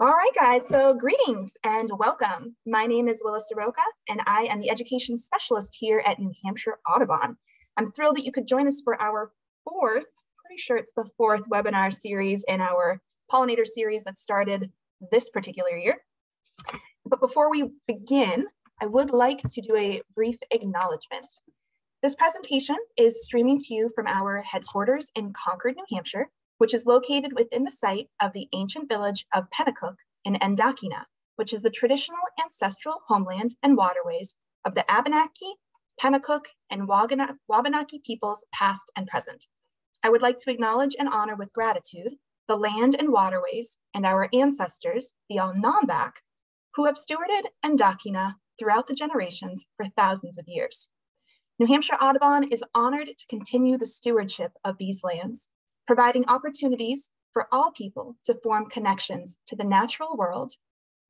All right, guys, so greetings and welcome. My name is Willa Soroka, and I am the education specialist here at New Hampshire Audubon. I'm thrilled that you could join us for our fourth, pretty sure it's the fourth webinar series in our pollinator series that started this particular year. But before we begin, I would like to do a brief acknowledgement. This presentation is streaming to you from our headquarters in Concord, New Hampshire, which is located within the site of the ancient village of Pennacook in N'dakina, which is the traditional ancestral homeland and waterways of the Abenaki, Pennacook, and Wabanaki peoples past and present. I would like to acknowledge and honor with gratitude the land and waterways and our ancestors, the Alnambak, who have stewarded N'dakina throughout the generations for thousands of years. New Hampshire Audubon is honored to continue the stewardship of these lands, providing opportunities for all people to form connections to the natural world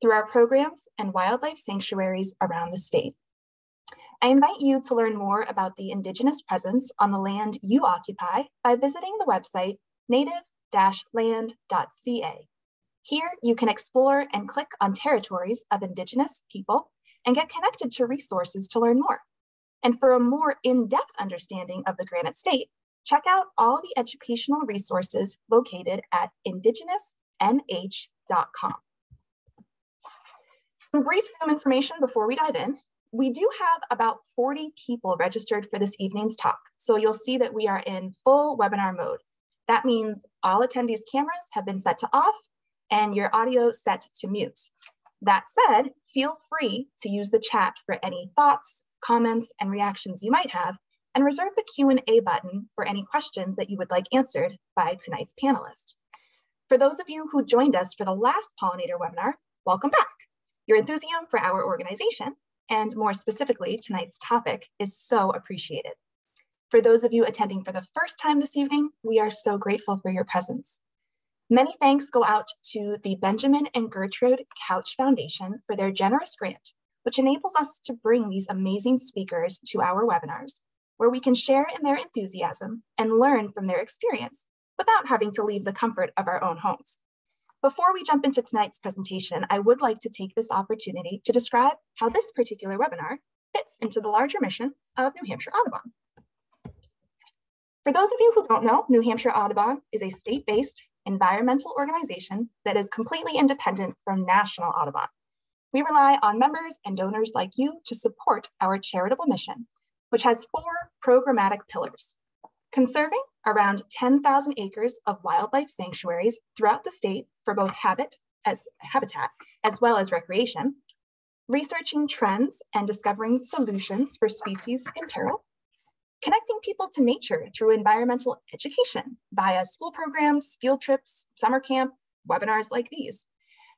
through our programs and wildlife sanctuaries around the state. I invite you to learn more about the Indigenous presence on the land you occupy by visiting the website native-land.ca. Here, you can explore and click on territories of Indigenous people and get connected to resources to learn more. And for a more in-depth understanding of the Granite State, check out all the educational resources located at indigenousnh.com. Some brief Zoom information before we dive in. We do have about 40 people registered for this evening's talk, so you'll see that we are in full webinar mode. That means all attendees' cameras have been set to off and your audio set to mute. That said, feel free to use the chat for any thoughts, comments, and reactions you might have, and reserve the Q&A button for any questions that you would like answered by tonight's panelist. For those of you who joined us for the last pollinator webinar, welcome back. Your enthusiasm for our organization, and more specifically, tonight's topic is so appreciated. For those of you attending for the first time this evening, we are so grateful for your presence. Many thanks go out to the Benjamin and Gertrude Couch Foundation for their generous grant which enables us to bring these amazing speakers to our webinars, where we can share in their enthusiasm and learn from their experience without having to leave the comfort of our own homes. Before we jump into tonight's presentation, I would like to take this opportunity to describe how this particular webinar fits into the larger mission of New Hampshire Audubon. For those of you who don't know, New Hampshire Audubon is a state-based environmental organization that is completely independent from National Audubon. We rely on members and donors like you to support our charitable mission, which has four programmatic pillars. Conserving around 10,000 acres of wildlife sanctuaries throughout the state for both habit as habitat as well as recreation, researching trends and discovering solutions for species in peril, connecting people to nature through environmental education via school programs, field trips, summer camp, webinars like these,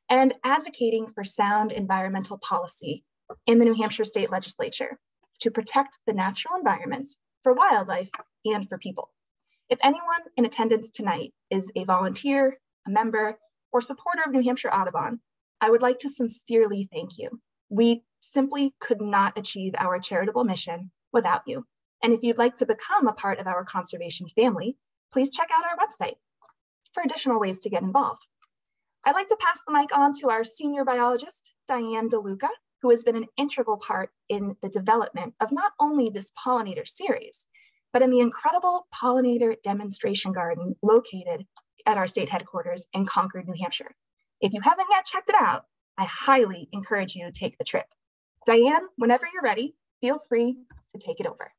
and advocating for sound environmental policy in the New Hampshire State Legislature to protect the natural environments for wildlife and for people. If anyone in attendance tonight is a volunteer, a member, or supporter of New Hampshire Audubon, I would like to sincerely thank you. We simply could not achieve our charitable mission without you. And if you'd like to become a part of our conservation family, please check out our website for additional ways to get involved. I'd like to pass the mic on to our senior biologist, Diane DeLuca, who has been an integral part in the development of not only this pollinator series, but in the incredible pollinator demonstration garden located at our state headquarters in Concord, New Hampshire. If you haven't yet checked it out, I highly encourage you to take the trip. Diane, whenever you're ready, feel free to take it over.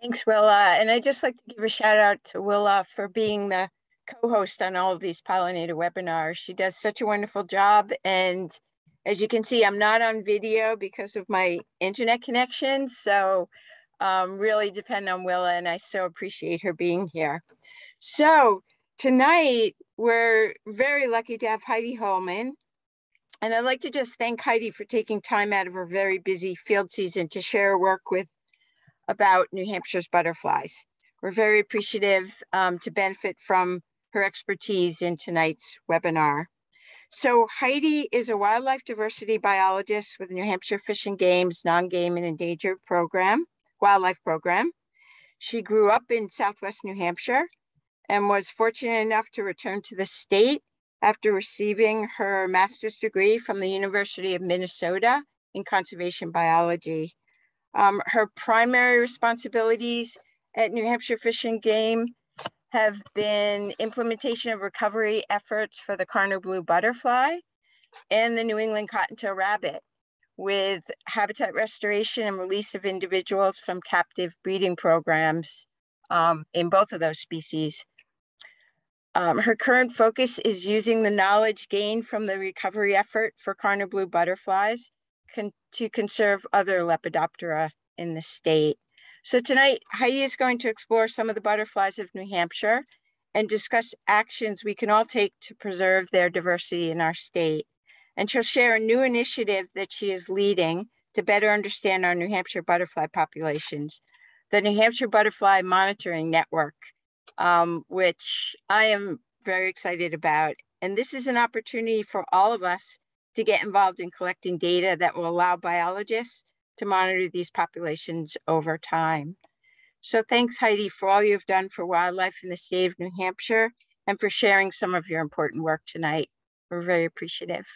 Thanks, Willa. And I'd just like to give a shout out to Willa for being the co-host on all of these pollinator webinars. She does such a wonderful job. And as you can see, I'm not on video because of my internet connection. So um, really depend on Willa and I so appreciate her being here. So tonight, we're very lucky to have Heidi Holman. And I'd like to just thank Heidi for taking time out of her very busy field season to share work with about New Hampshire's butterflies. We're very appreciative um, to benefit from her expertise in tonight's webinar. So Heidi is a wildlife diversity biologist with New Hampshire Fish and Game's non-game and endangered program, wildlife program. She grew up in Southwest New Hampshire and was fortunate enough to return to the state after receiving her master's degree from the University of Minnesota in conservation biology. Um, her primary responsibilities at New Hampshire Fish and Game have been implementation of recovery efforts for the Karner blue butterfly and the New England cottontail rabbit with habitat restoration and release of individuals from captive breeding programs um, in both of those species. Um, her current focus is using the knowledge gained from the recovery effort for Karner blue butterflies con to conserve other Lepidoptera in the state. So tonight, Heidi is going to explore some of the butterflies of New Hampshire and discuss actions we can all take to preserve their diversity in our state. And she'll share a new initiative that she is leading to better understand our New Hampshire butterfly populations, the New Hampshire Butterfly Monitoring Network, um, which I am very excited about. And this is an opportunity for all of us to get involved in collecting data that will allow biologists to monitor these populations over time. So thanks, Heidi, for all you've done for wildlife in the state of New Hampshire and for sharing some of your important work tonight. We're very appreciative.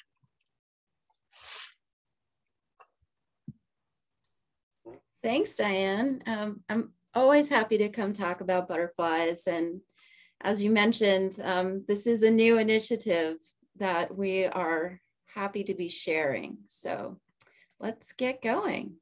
Thanks, Diane. Um, I'm always happy to come talk about butterflies. And as you mentioned, um, this is a new initiative that we are happy to be sharing. So let's get going.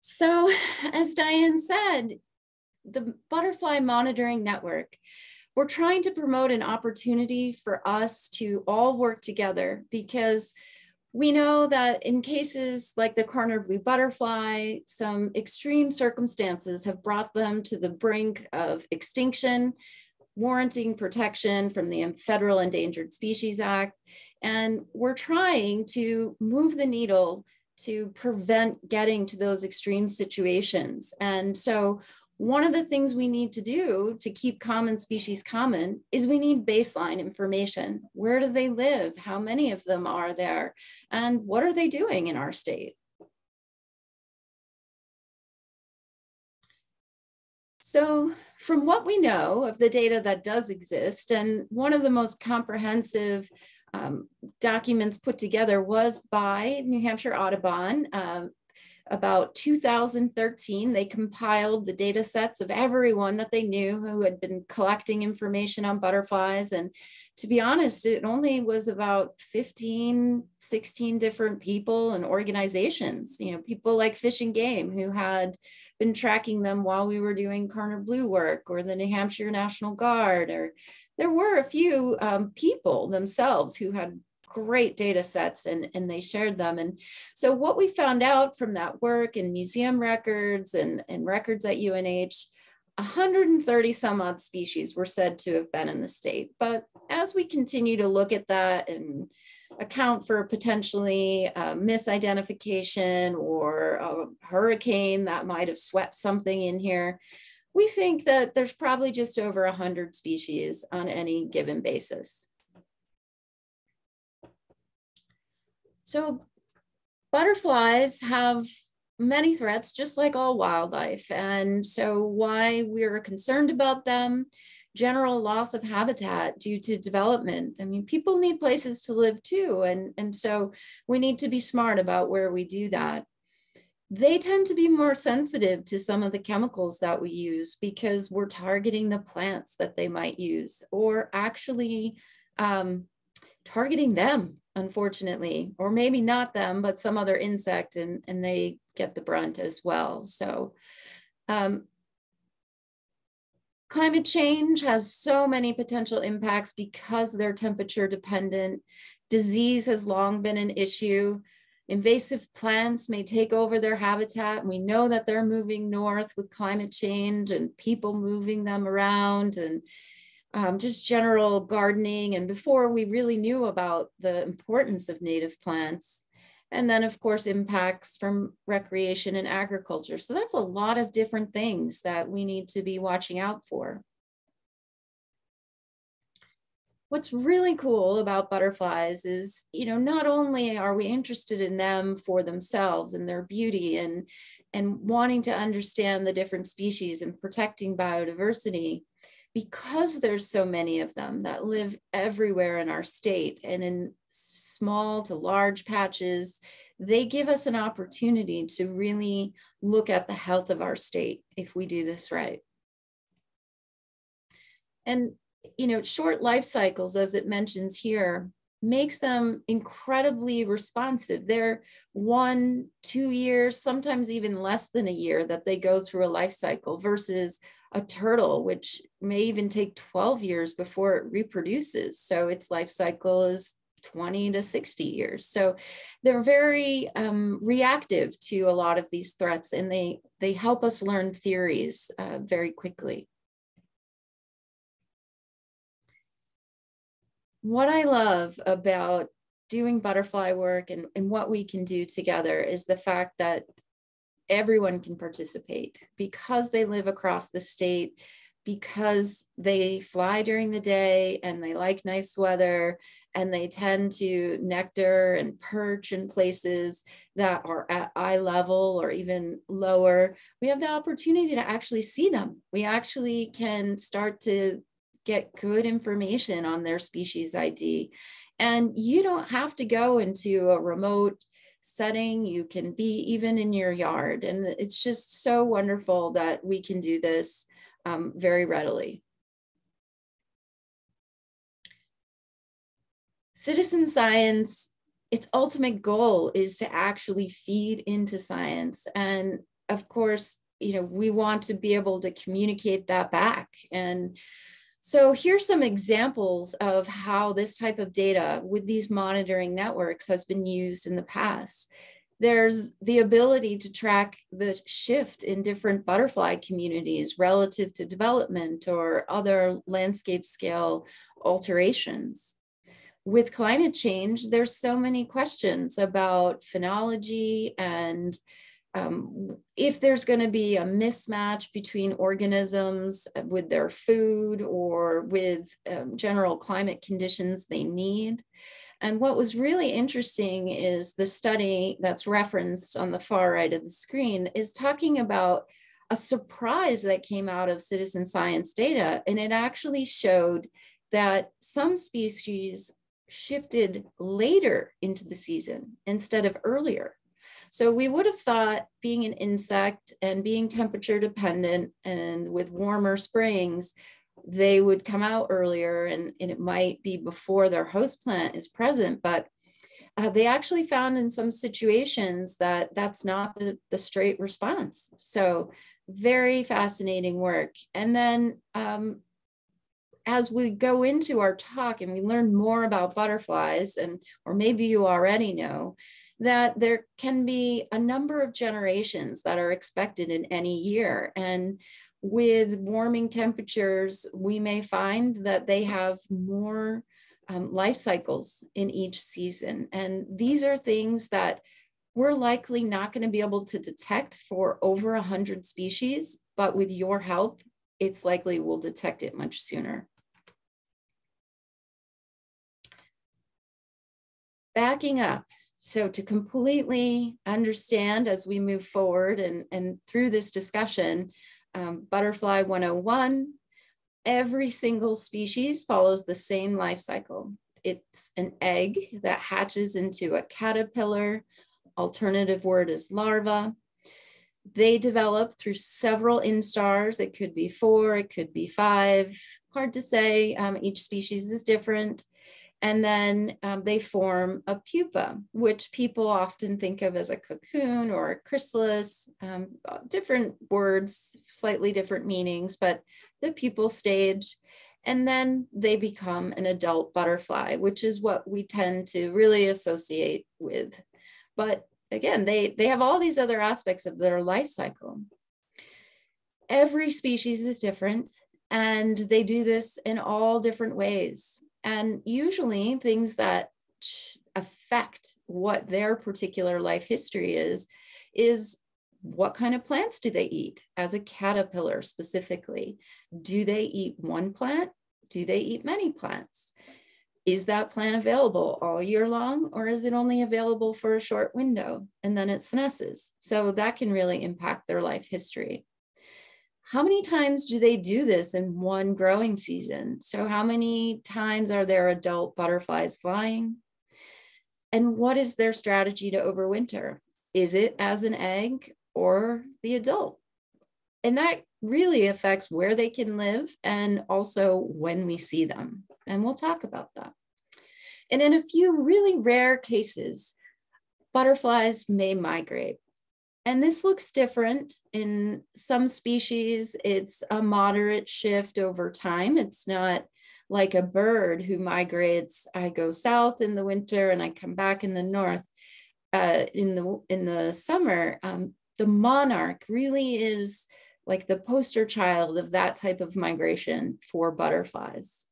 So as Diane said, the Butterfly Monitoring Network, we're trying to promote an opportunity for us to all work together because we know that in cases like the Karner blue butterfly, some extreme circumstances have brought them to the brink of extinction, warranting protection from the Federal Endangered Species Act. And we're trying to move the needle to prevent getting to those extreme situations. And so one of the things we need to do to keep common species common is we need baseline information. Where do they live? How many of them are there? And what are they doing in our state? So from what we know of the data that does exist, and one of the most comprehensive um, documents put together was by New Hampshire Audubon, uh, about 2013, they compiled the data sets of everyone that they knew who had been collecting information on butterflies. And to be honest, it only was about 15, 16 different people and organizations, you know, people like Fish and Game who had been tracking them while we were doing Karner Blue work or the New Hampshire National Guard, or there were a few um, people themselves who had great data sets and, and they shared them. And so what we found out from that work in museum records and, and records at UNH, 130 some odd species were said to have been in the state. But as we continue to look at that and account for potentially uh, misidentification or a hurricane that might have swept something in here, we think that there's probably just over 100 species on any given basis. So butterflies have many threats, just like all wildlife. And so why we're concerned about them, general loss of habitat due to development. I mean, people need places to live too. And, and so we need to be smart about where we do that. They tend to be more sensitive to some of the chemicals that we use because we're targeting the plants that they might use or actually um, targeting them unfortunately, or maybe not them, but some other insect and, and they get the brunt as well. So um, climate change has so many potential impacts because they're temperature dependent. Disease has long been an issue. Invasive plants may take over their habitat. We know that they're moving north with climate change and people moving them around and um, just general gardening and before we really knew about the importance of native plants. And then of course, impacts from recreation and agriculture. So that's a lot of different things that we need to be watching out for. what's really cool about butterflies is, you know, not only are we interested in them for themselves and their beauty and, and wanting to understand the different species and protecting biodiversity, because there's so many of them that live everywhere in our state and in small to large patches, they give us an opportunity to really look at the health of our state if we do this right. And you know, short life cycles, as it mentions here, makes them incredibly responsive. They're one, two years, sometimes even less than a year that they go through a life cycle versus a turtle, which may even take 12 years before it reproduces. So its life cycle is 20 to 60 years. So they're very um, reactive to a lot of these threats and they, they help us learn theories uh, very quickly. what I love about doing butterfly work and, and what we can do together is the fact that everyone can participate because they live across the state, because they fly during the day and they like nice weather and they tend to nectar and perch in places that are at eye level or even lower, we have the opportunity to actually see them. We actually can start to get good information on their species ID. And you don't have to go into a remote setting. You can be even in your yard. And it's just so wonderful that we can do this um, very readily. Citizen science, its ultimate goal is to actually feed into science. And of course, you know, we want to be able to communicate that back. And so here's some examples of how this type of data with these monitoring networks has been used in the past. There's the ability to track the shift in different butterfly communities relative to development or other landscape scale alterations. With climate change, there's so many questions about phenology and um, if there's going to be a mismatch between organisms with their food or with um, general climate conditions they need. And what was really interesting is the study that's referenced on the far right of the screen is talking about a surprise that came out of citizen science data. And it actually showed that some species shifted later into the season instead of earlier. So we would have thought being an insect and being temperature dependent and with warmer springs, they would come out earlier and, and it might be before their host plant is present. But uh, they actually found in some situations that that's not the, the straight response. So very fascinating work. And then um, as we go into our talk and we learn more about butterflies and or maybe you already know that there can be a number of generations that are expected in any year. And with warming temperatures, we may find that they have more um, life cycles in each season. And these are things that we're likely not going to be able to detect for over 100 species, but with your help, it's likely we'll detect it much sooner. Backing up, so to completely understand as we move forward and, and through this discussion, um, Butterfly 101, every single species follows the same life cycle. It's an egg that hatches into a caterpillar. Alternative word is larva. They develop through several instars. It could be four, it could be five, hard to say. Um, each species is different. And then um, they form a pupa, which people often think of as a cocoon or a chrysalis, um, different words, slightly different meanings, but the pupal stage. And then they become an adult butterfly, which is what we tend to really associate with. But again, they, they have all these other aspects of their life cycle. Every species is different, and they do this in all different ways. And usually things that affect what their particular life history is, is what kind of plants do they eat as a caterpillar specifically? Do they eat one plant? Do they eat many plants? Is that plant available all year long or is it only available for a short window and then it senesces? So that can really impact their life history. How many times do they do this in one growing season? So how many times are there adult butterflies flying? And what is their strategy to overwinter? Is it as an egg or the adult? And that really affects where they can live and also when we see them. And we'll talk about that. And in a few really rare cases, butterflies may migrate. And this looks different in some species. It's a moderate shift over time. It's not like a bird who migrates. I go south in the winter and I come back in the north uh, in the in the summer. Um, the monarch really is like the poster child of that type of migration for butterflies.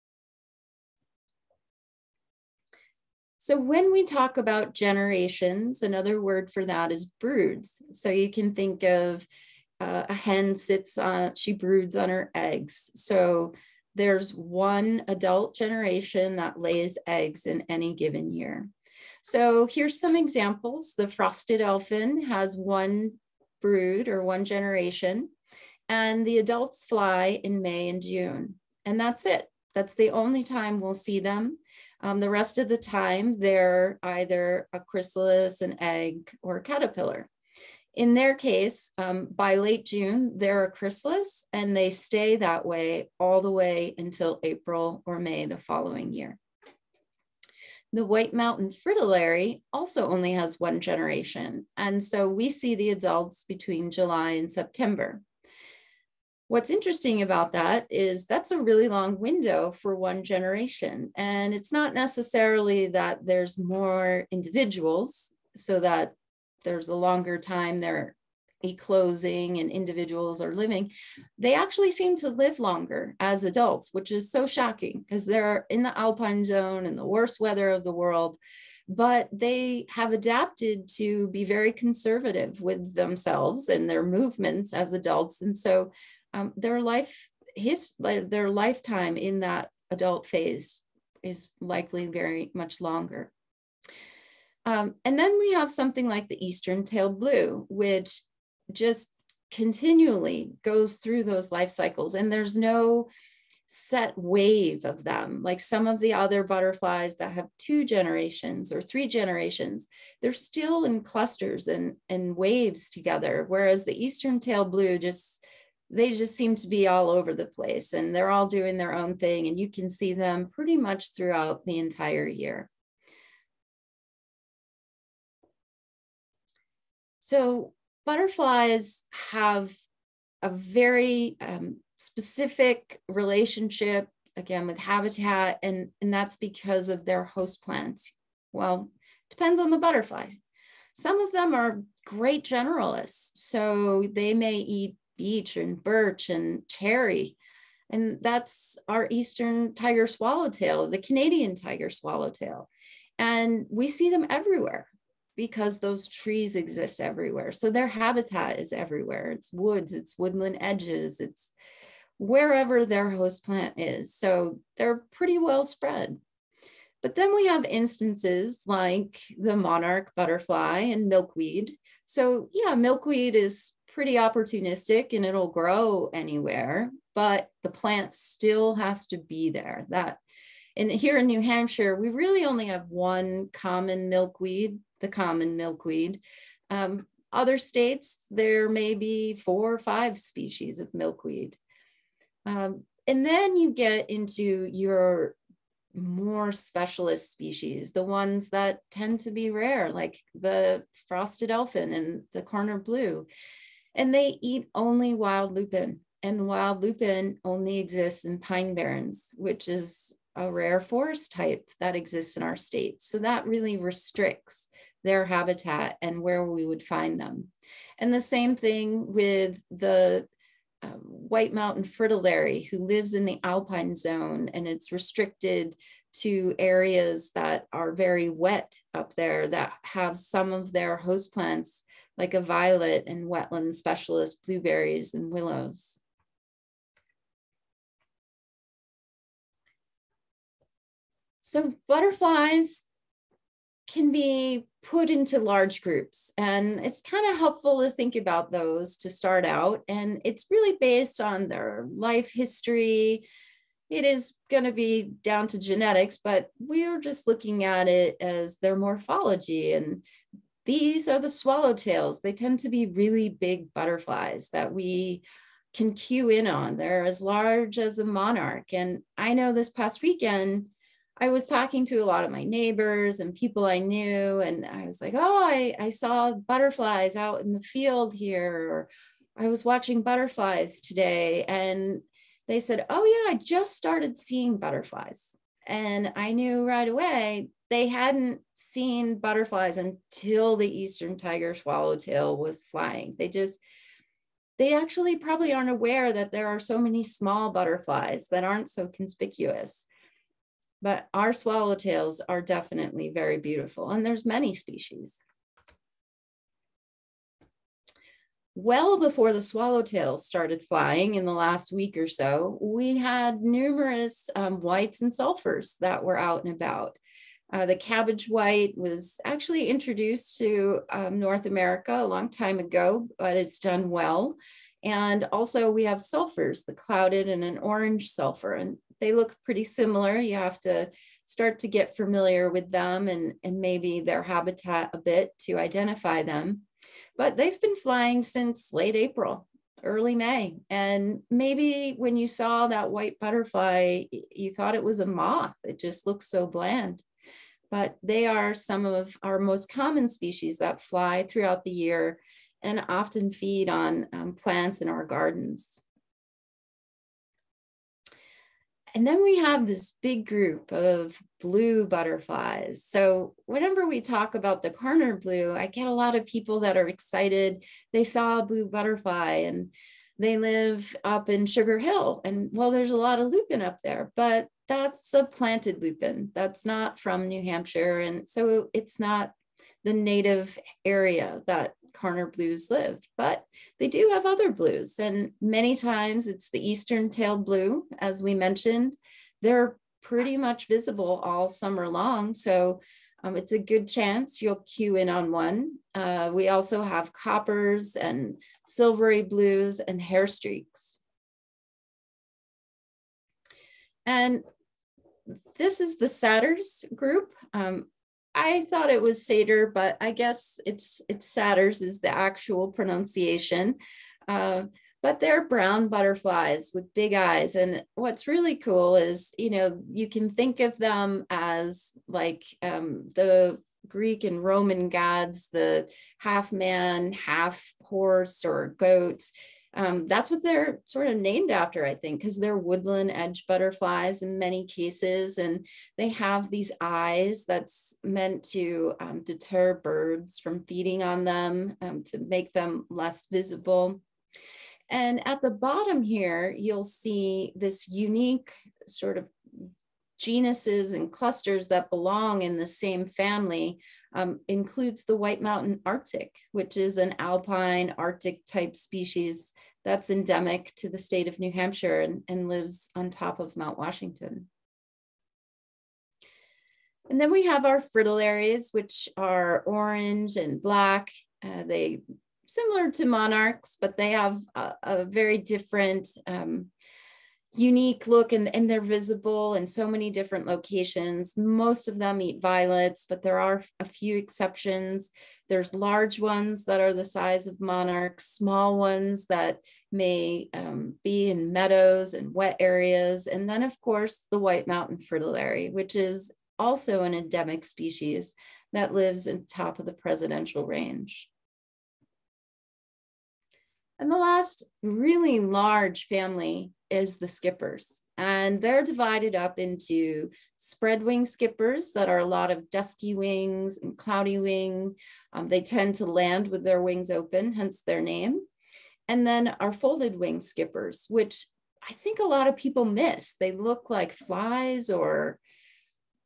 So when we talk about generations, another word for that is broods. So you can think of uh, a hen sits on, she broods on her eggs. So there's one adult generation that lays eggs in any given year. So here's some examples. The frosted elfin has one brood or one generation, and the adults fly in May and June. And that's it. That's the only time we'll see them. Um, the rest of the time, they're either a chrysalis, an egg, or a caterpillar. In their case, um, by late June, they're a chrysalis and they stay that way all the way until April or May the following year. The White Mountain fritillary also only has one generation. And so we see the adults between July and September. What's interesting about that is that's a really long window for one generation. And it's not necessarily that there's more individuals so that there's a longer time they're closing and individuals are living, they actually seem to live longer as adults, which is so shocking because they're in the alpine zone and the worst weather of the world. But they have adapted to be very conservative with themselves and their movements as adults. And so um, their life, his, their lifetime in that adult phase is likely very much longer. Um, and then we have something like the Eastern tail blue, which just continually goes through those life cycles. And there's no set wave of them. Like some of the other butterflies that have two generations or three generations, they're still in clusters and, and waves together. Whereas the Eastern tail blue just they just seem to be all over the place and they're all doing their own thing and you can see them pretty much throughout the entire year. So butterflies have a very um, specific relationship again with habitat and, and that's because of their host plants. Well, depends on the butterfly. Some of them are great generalists. So they may eat beech and birch and cherry. And that's our Eastern tiger swallowtail, the Canadian tiger swallowtail. And we see them everywhere because those trees exist everywhere. So their habitat is everywhere. It's woods, it's woodland edges, it's wherever their host plant is. So they're pretty well spread. But then we have instances like the monarch butterfly and milkweed. So yeah, milkweed is pretty opportunistic and it'll grow anywhere, but the plant still has to be there. That and here in New Hampshire, we really only have one common milkweed the common milkweed. Um, other states, there may be four or five species of milkweed. Um, and then you get into your more specialist species, the ones that tend to be rare, like the frosted elfin and the Karner blue. And they eat only wild lupin. And wild lupin only exists in pine barrens, which is a rare forest type that exists in our state. So that really restricts their habitat and where we would find them. And the same thing with the uh, White Mountain fritillary who lives in the alpine zone and it's restricted to areas that are very wet up there that have some of their host plants like a violet and wetland specialist blueberries and willows. So butterflies can be put into large groups. And it's kind of helpful to think about those to start out. And it's really based on their life history. It is going to be down to genetics but we're just looking at it as their morphology. And these are the swallowtails. They tend to be really big butterflies that we can cue in on. They're as large as a monarch. And i know this past weekend I was talking to a lot of my neighbors and people I knew, and I was like, oh, I, I saw butterflies out in the field here, or I was watching butterflies today. And they said, oh, yeah, I just started seeing butterflies. And I knew right away they hadn't seen butterflies until the Eastern tiger swallowtail was flying. They just, they actually probably aren't aware that there are so many small butterflies that aren't so conspicuous but our swallowtails are definitely very beautiful and there's many species. Well before the swallowtails started flying in the last week or so, we had numerous um, whites and sulfurs that were out and about. Uh, the cabbage white was actually introduced to um, North America a long time ago, but it's done well. And also we have sulfurs, the clouded and an orange sulfur. And they look pretty similar. You have to start to get familiar with them and, and maybe their habitat a bit to identify them. But they've been flying since late April, early May. And maybe when you saw that white butterfly, you thought it was a moth. It just looks so bland. But they are some of our most common species that fly throughout the year and often feed on um, plants in our gardens. And then we have this big group of blue butterflies. So whenever we talk about the Karner blue, I get a lot of people that are excited. They saw a blue butterfly and they live up in Sugar Hill. And well, there's a lot of lupin up there, but that's a planted lupin. That's not from New Hampshire. And so it's not the native area that Karner blues live, but they do have other blues. And many times it's the Eastern tail blue, as we mentioned. They're pretty much visible all summer long. So um, it's a good chance you'll cue in on one. Uh, we also have coppers and silvery blues and hair streaks. And this is the satyrs group. Um, I thought it was satyr, but I guess it's it's satyrs is the actual pronunciation. Uh, but they're brown butterflies with big eyes. And what's really cool is, you know, you can think of them as like um, the Greek and Roman gods, the half man, half horse or goat um, that's what they're sort of named after, I think, because they're woodland edge butterflies in many cases. And they have these eyes that's meant to um, deter birds from feeding on them, um, to make them less visible. And at the bottom here, you'll see this unique sort of genuses and clusters that belong in the same family um, includes the White Mountain Arctic, which is an alpine Arctic type species that's endemic to the state of New Hampshire and, and lives on top of Mount Washington. And then we have our fritillaries, which are orange and black. Uh, they similar to monarchs, but they have a, a very different um, unique look and, and they're visible in so many different locations. Most of them eat violets, but there are a few exceptions. There's large ones that are the size of monarchs, small ones that may um, be in meadows and wet areas. And then of course, the White Mountain fritillary, which is also an endemic species that lives in top of the presidential range. And the last really large family is the skippers. And they're divided up into spread wing skippers that are a lot of dusky wings and cloudy wing. Um, they tend to land with their wings open, hence their name. And then our folded wing skippers, which I think a lot of people miss. They look like flies or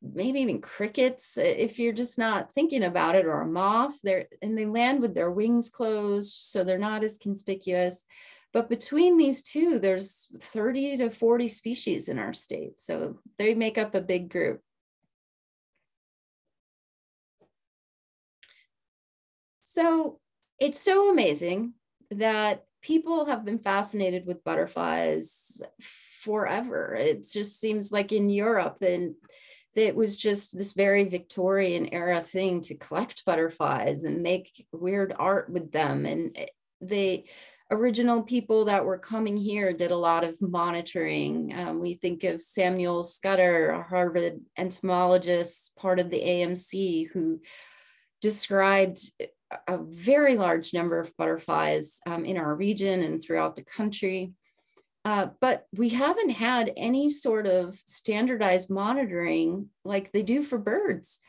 maybe even crickets if you're just not thinking about it or a moth there and they land with their wings closed so they're not as conspicuous but between these two, there's 30 to 40 species in our state. So they make up a big group. So it's so amazing that people have been fascinated with butterflies forever. It just seems like in Europe, then it was just this very Victorian era thing to collect butterflies and make weird art with them. And they original people that were coming here did a lot of monitoring. Um, we think of Samuel Scudder, a Harvard entomologist, part of the AMC, who described a very large number of butterflies um, in our region and throughout the country. Uh, but we haven't had any sort of standardized monitoring like they do for birds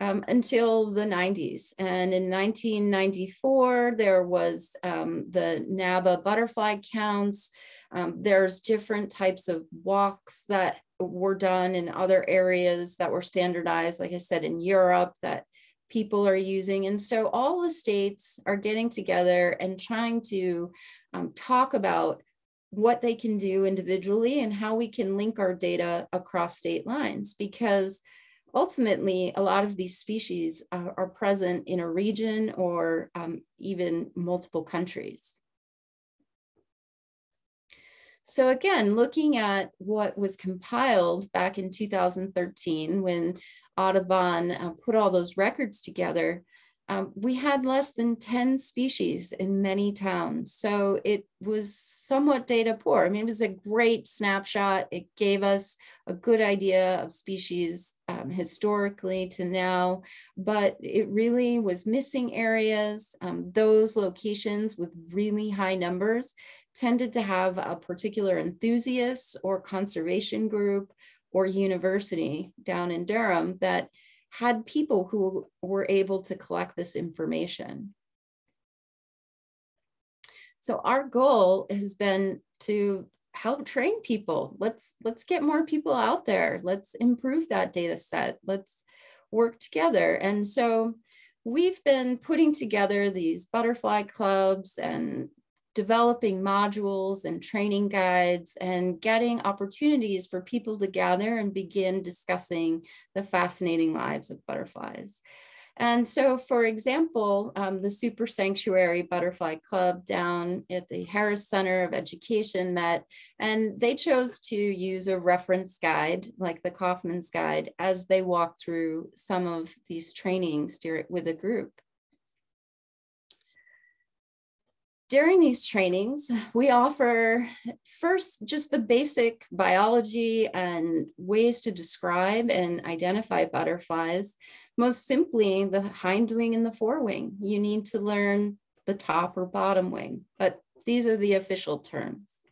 um, until the 90s. And in 1994, there was um, the NABA butterfly counts. Um, there's different types of walks that were done in other areas that were standardized, like I said, in Europe, that people are using. And so all the states are getting together and trying to um, talk about what they can do individually and how we can link our data across state lines because ultimately a lot of these species are, are present in a region or um, even multiple countries. So again, looking at what was compiled back in 2013 when Audubon uh, put all those records together, um, we had less than 10 species in many towns. So it was somewhat data poor. I mean, it was a great snapshot. It gave us a good idea of species um, historically to now, but it really was missing areas. Um, those locations with really high numbers tended to have a particular enthusiast or conservation group or university down in Durham that had people who were able to collect this information. So our goal has been to help train people. Let's let's get more people out there. Let's improve that data set. Let's work together. And so we've been putting together these butterfly clubs and developing modules and training guides and getting opportunities for people to gather and begin discussing the fascinating lives of butterflies. And so, for example, um, the Super Sanctuary Butterfly Club down at the Harris Center of Education met, and they chose to use a reference guide like the Kaufman's Guide as they walked through some of these trainings with a group. During these trainings, we offer first just the basic biology and ways to describe and identify butterflies. Most simply, the hind wing and the forewing. You need to learn the top or bottom wing, but these are the official terms.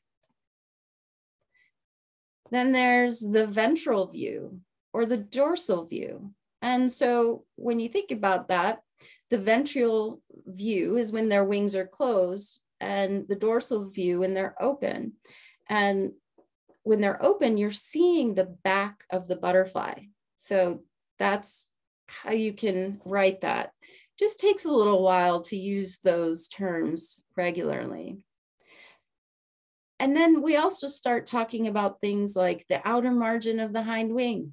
Then there's the ventral view or the dorsal view. And so when you think about that, the ventral view is when their wings are closed and the dorsal view when they're open. And when they're open, you're seeing the back of the butterfly. So that's how you can write that. Just takes a little while to use those terms regularly. And then we also start talking about things like the outer margin of the hind wing.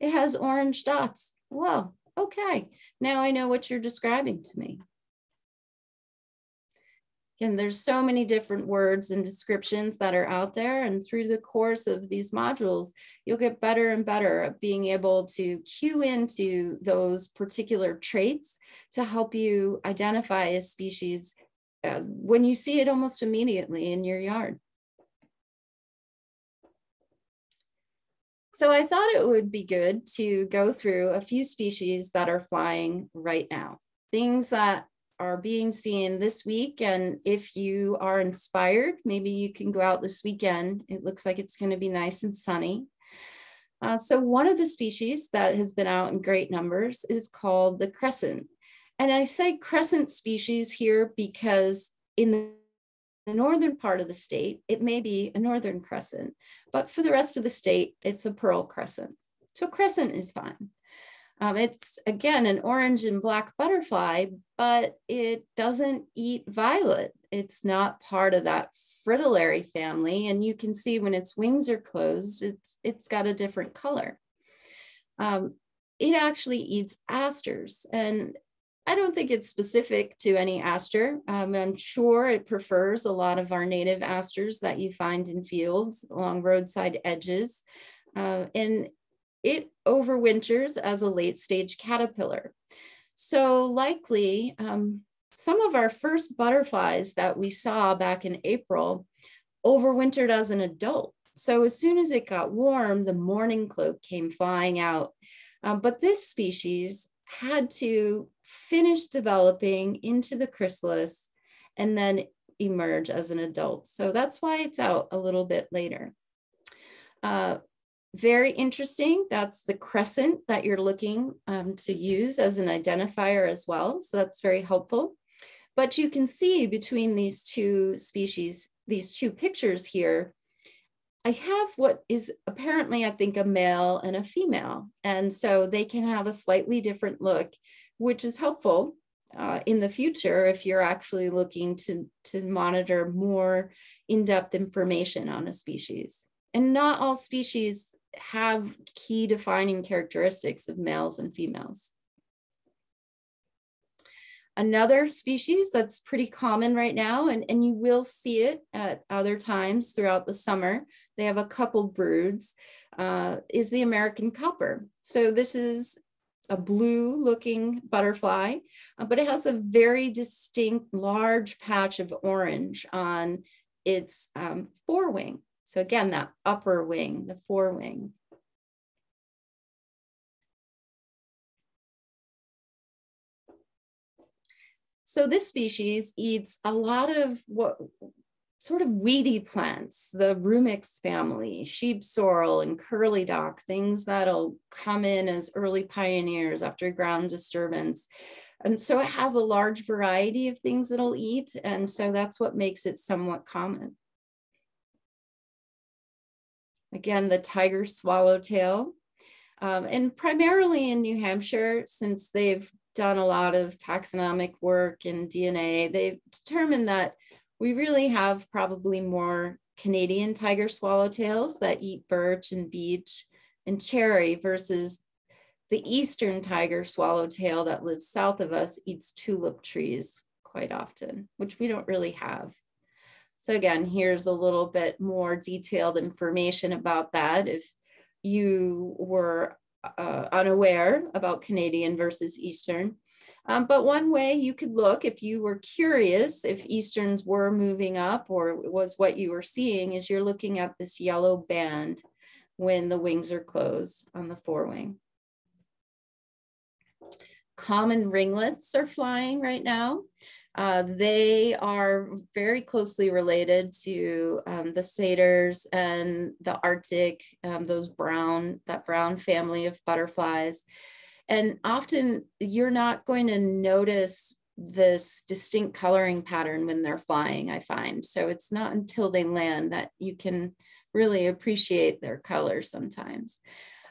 It has orange dots. Well, okay, now I know what you're describing to me. And there's so many different words and descriptions that are out there. And through the course of these modules, you'll get better and better at being able to cue into those particular traits to help you identify a species uh, when you see it almost immediately in your yard. So I thought it would be good to go through a few species that are flying right now, things that are being seen this week. And if you are inspired, maybe you can go out this weekend. It looks like it's going to be nice and sunny. Uh, so one of the species that has been out in great numbers is called the crescent. And I say crescent species here because in the northern part of the state, it may be a northern crescent, but for the rest of the state, it's a pearl crescent. So crescent is fine. Um, it's again an orange and black butterfly, but it doesn't eat violet. It's not part of that fritillary family. And you can see when its wings are closed, it's, it's got a different color. Um, it actually eats asters. And I don't think it's specific to any aster. Um, I'm sure it prefers a lot of our native asters that you find in fields along roadside edges. Uh, and it overwinters as a late stage caterpillar. So likely um, some of our first butterflies that we saw back in April overwintered as an adult. So as soon as it got warm, the mourning cloak came flying out. Um, but this species had to finish developing into the chrysalis and then emerge as an adult. So that's why it's out a little bit later. Uh, very interesting. That's the crescent that you're looking um, to use as an identifier as well. So that's very helpful. But you can see between these two species, these two pictures here, I have what is apparently, I think, a male and a female. And so they can have a slightly different look, which is helpful uh, in the future if you're actually looking to, to monitor more in-depth information on a species. And not all species have key defining characteristics of males and females. Another species that's pretty common right now, and, and you will see it at other times throughout the summer, they have a couple broods, uh, is the American copper. So this is a blue looking butterfly, uh, but it has a very distinct large patch of orange on its um, forewing. So again, that upper wing, the forewing. So this species eats a lot of what sort of weedy plants, the Rumex family, sheep sorrel and curly dock, things that'll come in as early pioneers after ground disturbance. And so it has a large variety of things it'll eat. And so that's what makes it somewhat common. Again, the tiger swallowtail. Um, and primarily in New Hampshire, since they've done a lot of taxonomic work and DNA, they've determined that we really have probably more Canadian tiger swallowtails that eat birch and beech and cherry versus the eastern tiger swallowtail that lives south of us eats tulip trees quite often, which we don't really have. So again, here's a little bit more detailed information about that. If you were uh, unaware about Canadian versus Eastern. Um, but one way you could look if you were curious if Easterns were moving up or was what you were seeing is you're looking at this yellow band when the wings are closed on the forewing. Common ringlets are flying right now. Uh, they are very closely related to um, the satyrs and the Arctic, um, those brown, that brown family of butterflies. And often you're not going to notice this distinct coloring pattern when they're flying, I find. So it's not until they land that you can really appreciate their colors sometimes.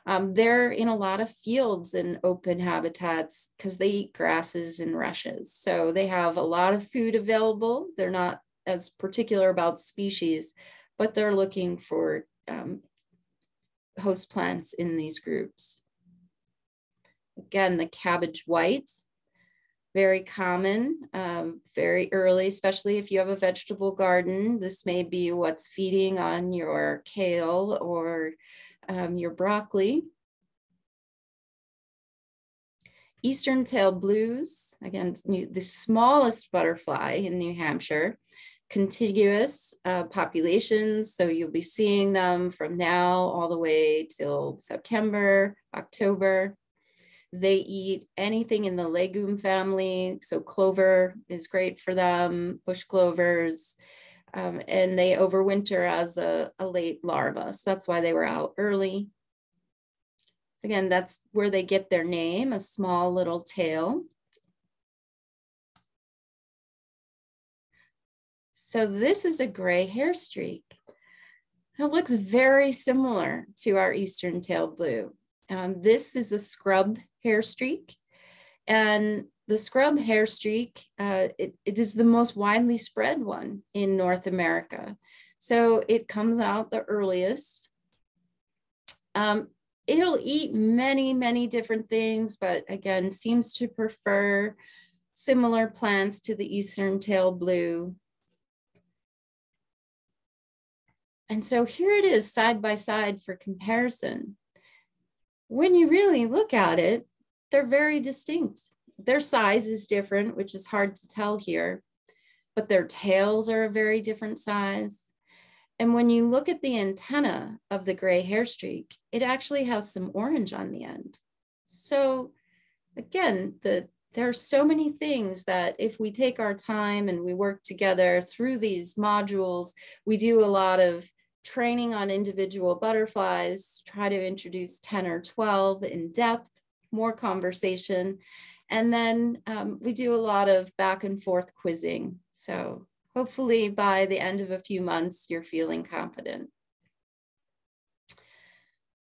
Um, they're in a lot of fields and open habitats because they eat grasses and rushes. So they have a lot of food available. They're not as particular about species, but they're looking for um, host plants in these groups. Again, the cabbage white, very common, um, very early, especially if you have a vegetable garden. This may be what's feeding on your kale or um, your broccoli. Eastern tail blues, again, the smallest butterfly in New Hampshire, contiguous uh, populations. So you'll be seeing them from now all the way till September, October. They eat anything in the legume family. So clover is great for them, bush clovers, um, and they overwinter as a, a late larva. So that's why they were out early. Again, that's where they get their name, a small little tail. So this is a gray hair streak. It looks very similar to our eastern tail blue. Um, this is a scrub hair streak. And the scrub hair streak, uh, it, it is the most widely spread one in North America. So it comes out the earliest. Um, it'll eat many, many different things, but again, seems to prefer similar plants to the eastern tail blue. And so here it is side by side for comparison. When you really look at it, they're very distinct. Their size is different, which is hard to tell here, but their tails are a very different size. And when you look at the antenna of the gray hair streak, it actually has some orange on the end. So again, the, there are so many things that if we take our time and we work together through these modules, we do a lot of training on individual butterflies, try to introduce 10 or 12 in depth, more conversation. And then um, we do a lot of back and forth quizzing. So hopefully by the end of a few months, you're feeling confident.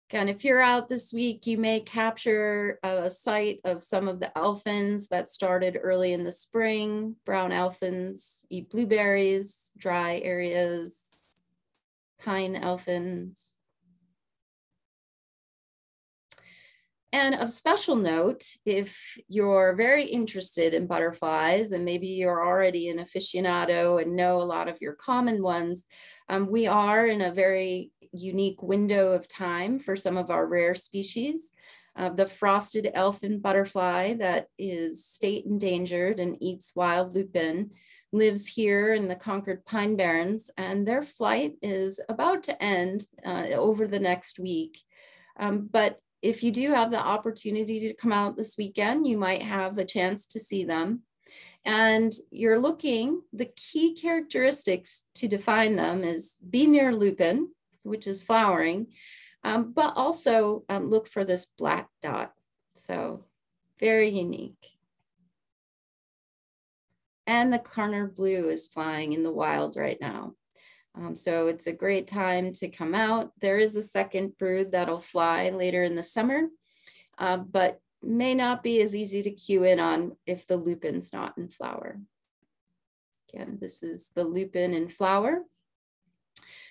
Again, if you're out this week, you may capture a sight of some of the elfins that started early in the spring. Brown elfins eat blueberries, dry areas, pine elfins. And of special note, if you're very interested in butterflies and maybe you're already an aficionado and know a lot of your common ones, um, we are in a very unique window of time for some of our rare species. Uh, the frosted elfin butterfly that is state endangered and eats wild lupin lives here in the Concord Pine Barrens, and their flight is about to end uh, over the next week. Um, but if you do have the opportunity to come out this weekend, you might have the chance to see them. And you're looking, the key characteristics to define them is be near lupin, which is flowering, um, but also um, look for this black dot. So very unique. And the Karner blue is flying in the wild right now. Um, so it's a great time to come out. There is a second brood that'll fly later in the summer, uh, but may not be as easy to cue in on if the lupin's not in flower. Again, this is the lupin in flower.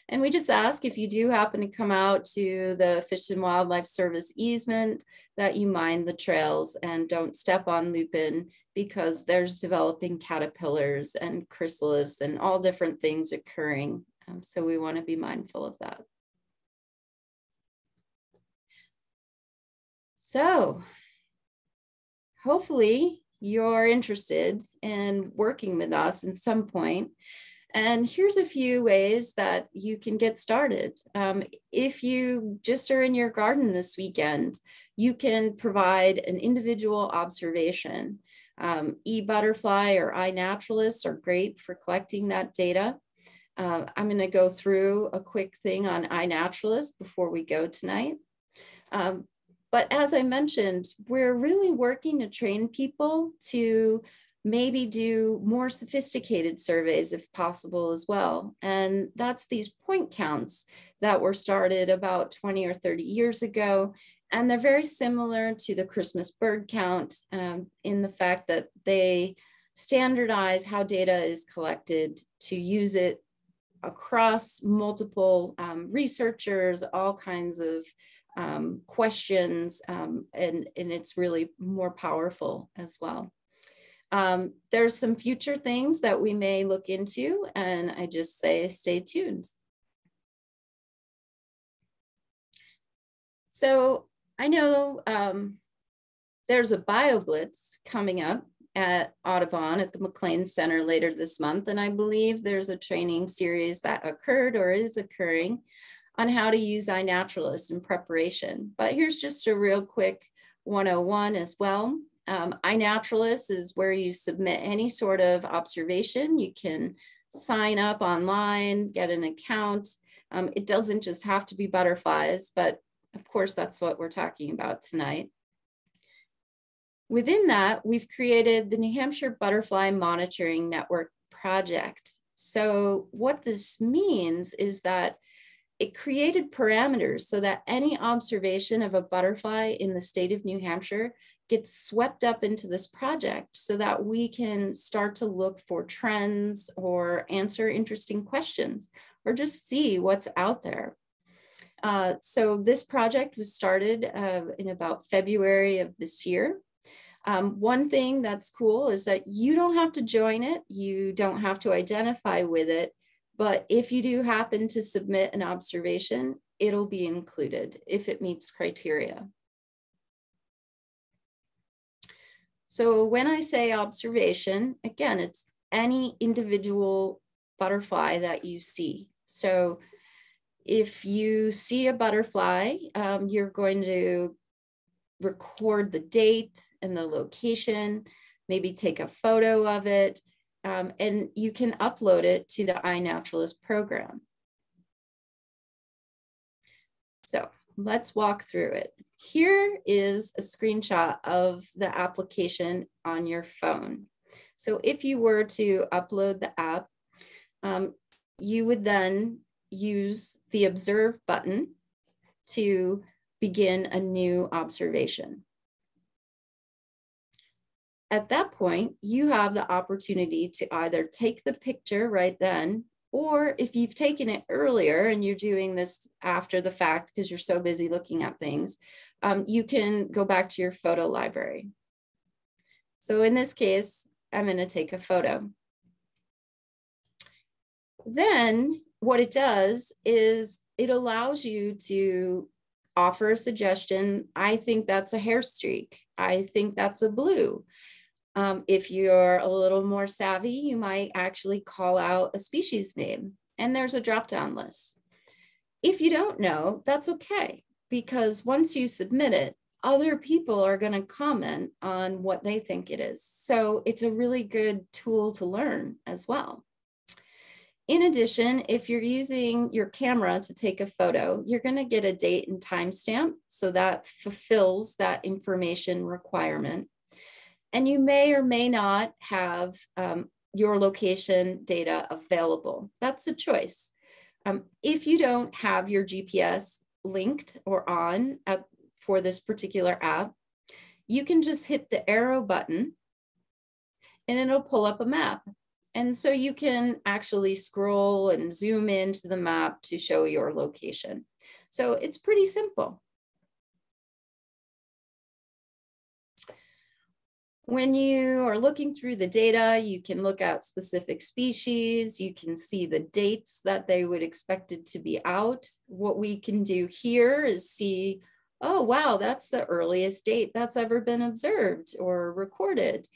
And we just ask if you do happen to come out to the Fish and Wildlife Service easement that you mind the trails and don't step on lupin because there's developing caterpillars and chrysalis and all different things occurring. Um, so we wanna be mindful of that. So hopefully you're interested in working with us at some point. And here's a few ways that you can get started. Um, if you just are in your garden this weekend, you can provide an individual observation. Um, eButterfly or iNaturalist are great for collecting that data. Uh, I'm going to go through a quick thing on iNaturalist before we go tonight. Um, but as I mentioned, we're really working to train people to maybe do more sophisticated surveys if possible as well. And that's these point counts that were started about 20 or 30 years ago. And they're very similar to the Christmas bird count um, in the fact that they standardize how data is collected to use it across multiple um, researchers, all kinds of um, questions, um, and, and it's really more powerful as well. Um, there's some future things that we may look into, and I just say stay tuned. So I know um, there's a BioBlitz coming up at Audubon at the McLane Center later this month, and I believe there's a training series that occurred or is occurring on how to use iNaturalist in preparation. But here's just a real quick 101 as well. Um, iNaturalist is where you submit any sort of observation. You can sign up online, get an account. Um, it doesn't just have to be butterflies, but of course, that's what we're talking about tonight. Within that, we've created the New Hampshire Butterfly Monitoring Network project. So what this means is that it created parameters so that any observation of a butterfly in the state of New Hampshire gets swept up into this project so that we can start to look for trends or answer interesting questions or just see what's out there. Uh, so this project was started uh, in about February of this year. Um, one thing that's cool is that you don't have to join it. You don't have to identify with it. But if you do happen to submit an observation, it'll be included if it meets criteria. So when I say observation, again, it's any individual butterfly that you see. So if you see a butterfly, um, you're going to record the date and the location, maybe take a photo of it, um, and you can upload it to the iNaturalist program. So let's walk through it. Here is a screenshot of the application on your phone. So if you were to upload the app, um, you would then use the observe button to begin a new observation. At that point, you have the opportunity to either take the picture right then, or if you've taken it earlier and you're doing this after the fact because you're so busy looking at things, um, you can go back to your photo library. So in this case, I'm going to take a photo. Then what it does is it allows you to offer a suggestion. I think that's a hair streak. I think that's a blue. Um, if you're a little more savvy, you might actually call out a species name and there's a drop down list. If you don't know, that's okay because once you submit it, other people are going to comment on what they think it is. So it's a really good tool to learn as well. In addition, if you're using your camera to take a photo, you're going to get a date and timestamp. So that fulfills that information requirement. And you may or may not have um, your location data available. That's a choice. Um, if you don't have your GPS linked or on at, for this particular app, you can just hit the arrow button and it'll pull up a map. And so you can actually scroll and zoom into the map to show your location. So it's pretty simple. When you are looking through the data, you can look at specific species, you can see the dates that they would expect it to be out. What we can do here is see, oh, wow, that's the earliest date that's ever been observed or recorded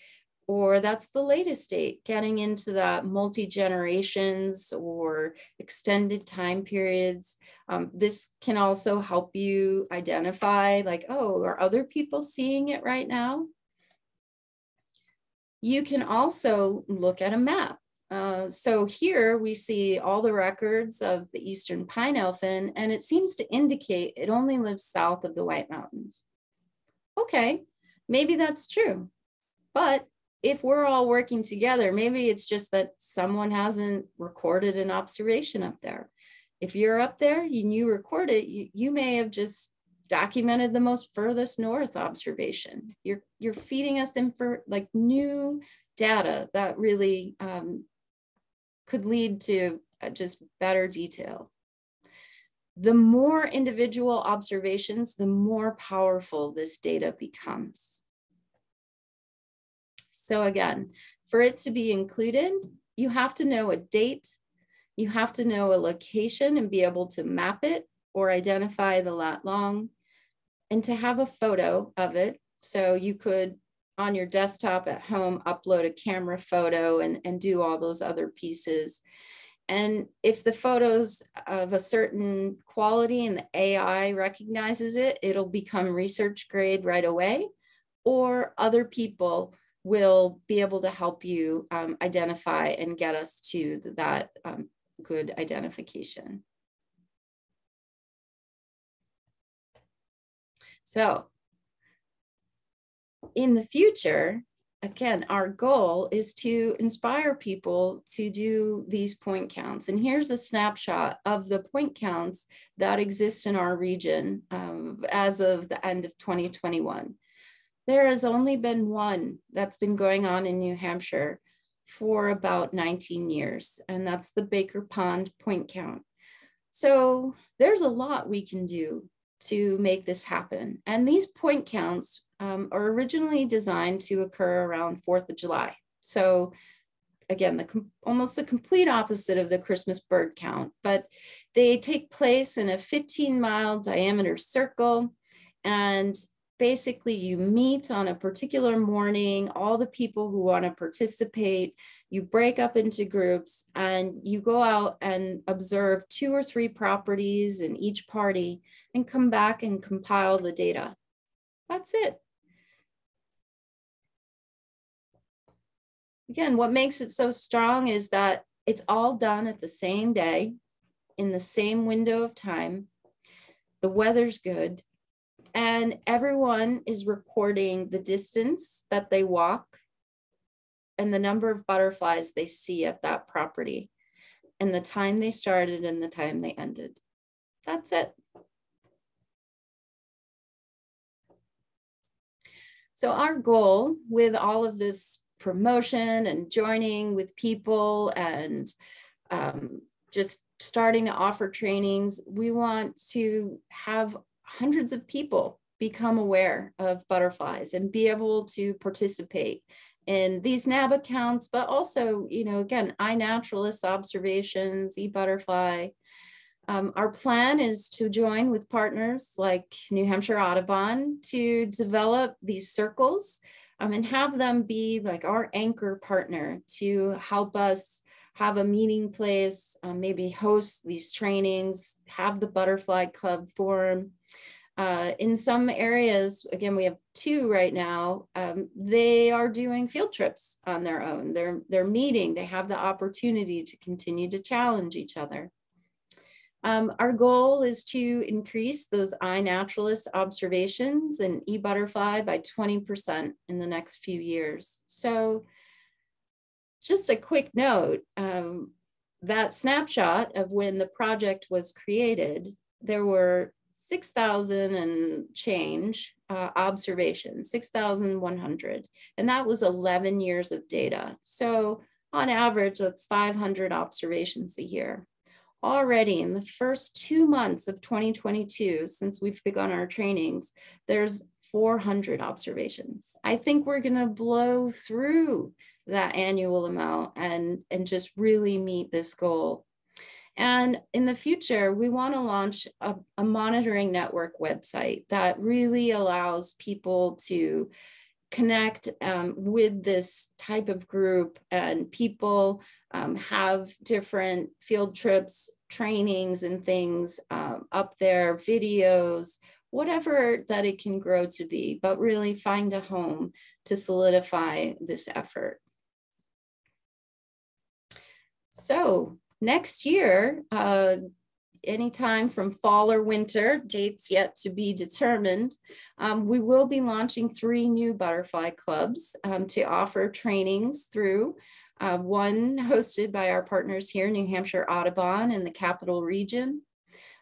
or that's the latest date, getting into the multi generations or extended time periods. Um, this can also help you identify, like, oh, are other people seeing it right now? You can also look at a map. Uh, so here we see all the records of the eastern pine elfin, and it seems to indicate it only lives south of the White Mountains. Okay, maybe that's true, but if we're all working together, maybe it's just that someone hasn't recorded an observation up there. If you're up there and you record it, you, you may have just documented the most furthest north observation. You're you're feeding us in for like new data that really um, could lead to uh, just better detail. The more individual observations, the more powerful this data becomes. So again, for it to be included, you have to know a date, you have to know a location and be able to map it or identify the lat long, and to have a photo of it. So you could, on your desktop at home, upload a camera photo and, and do all those other pieces. And if the photos of a certain quality and the AI recognizes it, it'll become research grade right away. Or other people will be able to help you um, identify and get us to that um, good identification. So in the future, again, our goal is to inspire people to do these point counts. And here's a snapshot of the point counts that exist in our region um, as of the end of 2021. There has only been one that's been going on in New Hampshire for about 19 years, and that's the Baker Pond point count. So there's a lot we can do to make this happen. And these point counts um, are originally designed to occur around 4th of July. So again, the almost the complete opposite of the Christmas bird count, but they take place in a 15 mile diameter circle. And basically you meet on a particular morning, all the people who want to participate, you break up into groups and you go out and observe two or three properties in each party and come back and compile the data. That's it. Again, what makes it so strong is that it's all done at the same day in the same window of time. The weather's good and everyone is recording the distance that they walk and the number of butterflies they see at that property and the time they started and the time they ended. That's it. So our goal with all of this promotion and joining with people and um, just starting to offer trainings, we want to have hundreds of people become aware of butterflies and be able to participate in these NABA counts, but also, you know, again, iNaturalist observations, eButterfly. Um, our plan is to join with partners like New Hampshire Audubon to develop these circles um, and have them be like our anchor partner to help us have a meeting place, um, maybe host these trainings, have the butterfly club form. Uh, in some areas, again, we have two right now, um, they are doing field trips on their own. They're, they're meeting, they have the opportunity to continue to challenge each other. Um, our goal is to increase those iNaturalist observations and eButterfly by 20% in the next few years. So just a quick note, um, that snapshot of when the project was created, there were 6,000 and change uh, observations, 6,100. And that was 11 years of data. So on average, that's 500 observations a year. Already in the first two months of 2022, since we've begun our trainings, there's 400 observations. I think we're going to blow through that annual amount and, and just really meet this goal. And in the future, we want to launch a, a monitoring network website that really allows people to connect um, with this type of group and people um, have different field trips, trainings and things um, up there, videos, whatever that it can grow to be, but really find a home to solidify this effort. So next year, uh, anytime from fall or winter, dates yet to be determined, um, we will be launching three new butterfly clubs um, to offer trainings through. Uh, one hosted by our partners here, New Hampshire Audubon in the capital region,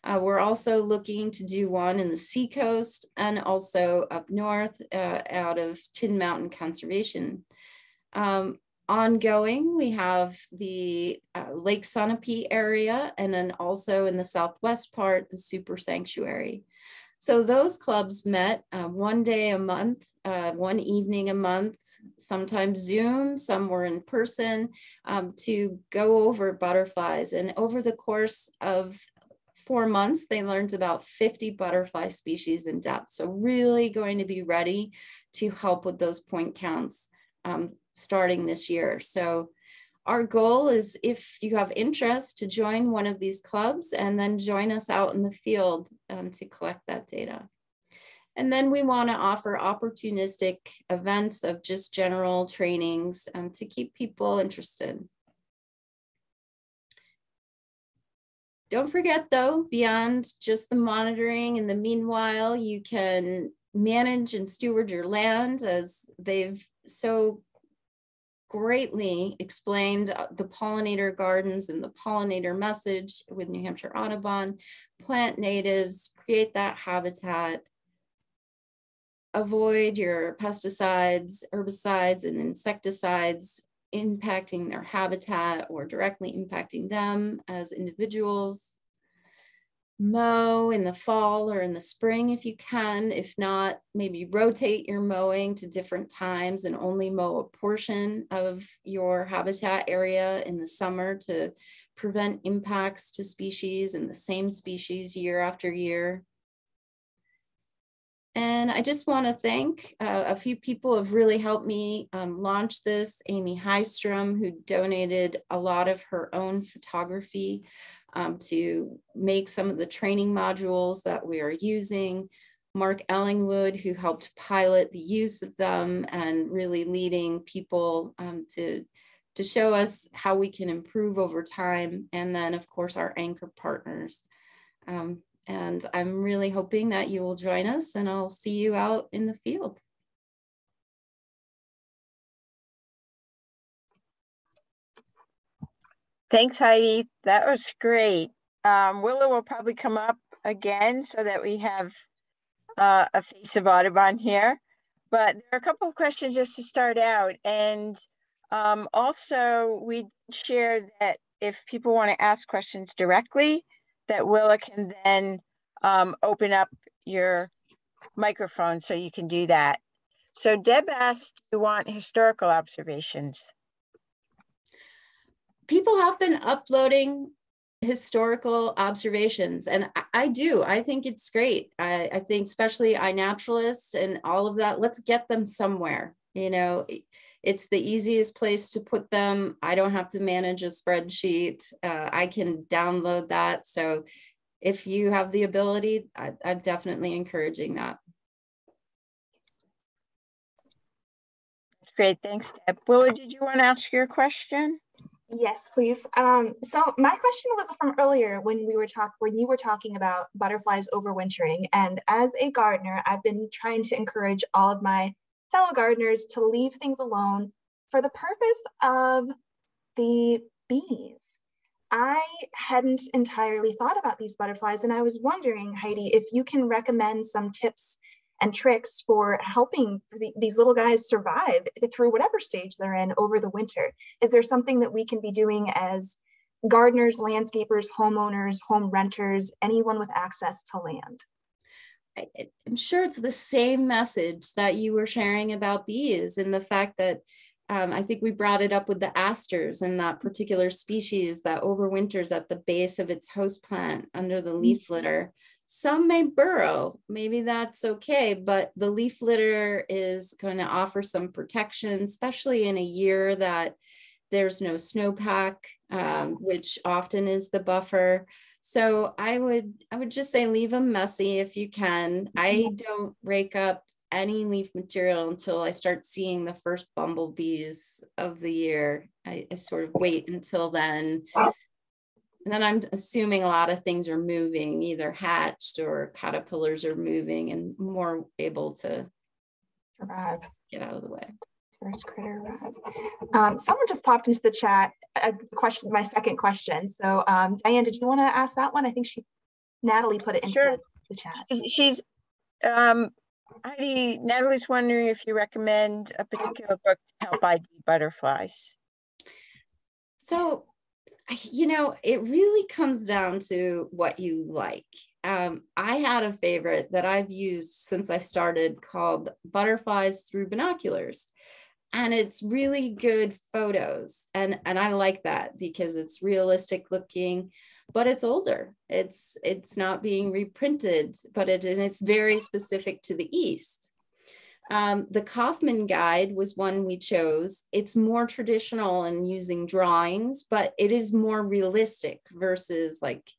uh, we're also looking to do one in the seacoast and also up north uh, out of Tin Mountain Conservation. Um, ongoing, we have the uh, Lake Sunapee area and then also in the southwest part, the Super Sanctuary. So those clubs met uh, one day a month, uh, one evening a month, sometimes Zoom, some were in person, um, to go over butterflies. And over the course of four months, they learned about 50 butterfly species in depth. So really going to be ready to help with those point counts um, starting this year. So our goal is if you have interest to join one of these clubs and then join us out in the field um, to collect that data. And then we want to offer opportunistic events of just general trainings um, to keep people interested. Don't forget though, beyond just the monitoring in the meanwhile, you can manage and steward your land as they've so greatly explained uh, the pollinator gardens and the pollinator message with New Hampshire Audubon, plant natives, create that habitat, avoid your pesticides, herbicides, and insecticides impacting their habitat or directly impacting them as individuals. mow in the fall or in the spring if you can. If not, maybe rotate your mowing to different times and only mow a portion of your habitat area in the summer to prevent impacts to species and the same species year after year. And I just want to thank uh, a few people have really helped me um, launch this. Amy Heistrom, who donated a lot of her own photography um, to make some of the training modules that we are using. Mark Ellingwood, who helped pilot the use of them and really leading people um, to, to show us how we can improve over time. And then, of course, our anchor partners. Um, and I'm really hoping that you will join us and I'll see you out in the field. Thanks, Heidi. That was great. Um, Willa will probably come up again so that we have uh, a face of Audubon here. But there are a couple of questions just to start out. And um, also, we share that if people want to ask questions directly, that Willa can then um, open up your microphone so you can do that. So Deb asked, do you want historical observations? People have been uploading historical observations and I, do i think it's great I, I think especially i iNaturalist and all of that let's get them somewhere you know it's the easiest place to put them i don't have to manage a spreadsheet uh, i can download that so if you have the ability, I, I'm definitely encouraging that. Great, thanks, Deb. Willa, did you want to ask your question? Yes, please. Um, so my question was from earlier when we were talking when you were talking about butterflies overwintering. And as a gardener, I've been trying to encourage all of my fellow gardeners to leave things alone for the purpose of the bees. I hadn't entirely thought about these butterflies, and I was wondering, Heidi, if you can recommend some tips and tricks for helping the, these little guys survive through whatever stage they're in over the winter. Is there something that we can be doing as gardeners, landscapers, homeowners, home renters, anyone with access to land? I'm sure it's the same message that you were sharing about bees and the fact that um, I think we brought it up with the asters and that particular species that overwinters at the base of its host plant under the leaf mm-hmm. litter. Some may burrow, maybe that's okay, but the leaf litter is going to offer some protection, especially in a year that there's no snowpack, um, which often is the buffer. So I would I would just say leave them messy if you can. I mm-hmm. don't rake up any leaf material until I start seeing the first bumblebees of the year. I, I, sort of wait until then. And then I'm assuming a lot of things are moving, either hatched or caterpillars are moving and more able to survive. Get out of the way. First critter arrives. Um, someone just popped into the chat a question, my second question. So um, Diane, did you want to ask that one? I think she, Natalie put it into sure. the chat. She's, um, Heidi, Natalie's wondering if you recommend a particular book to help ID butterflies. So, you know, it really comes down to what you like. Um, I had a favorite that I've used since I started called Butterflies Through Binoculars. And it's really good photos. And, and I like that because it's realistic looking but it's older. It's it's not being reprinted, but it and it's very specific to the East. Um, the Kaufman Guide was one we chose. It's more traditional in using drawings, but it is more realistic versus like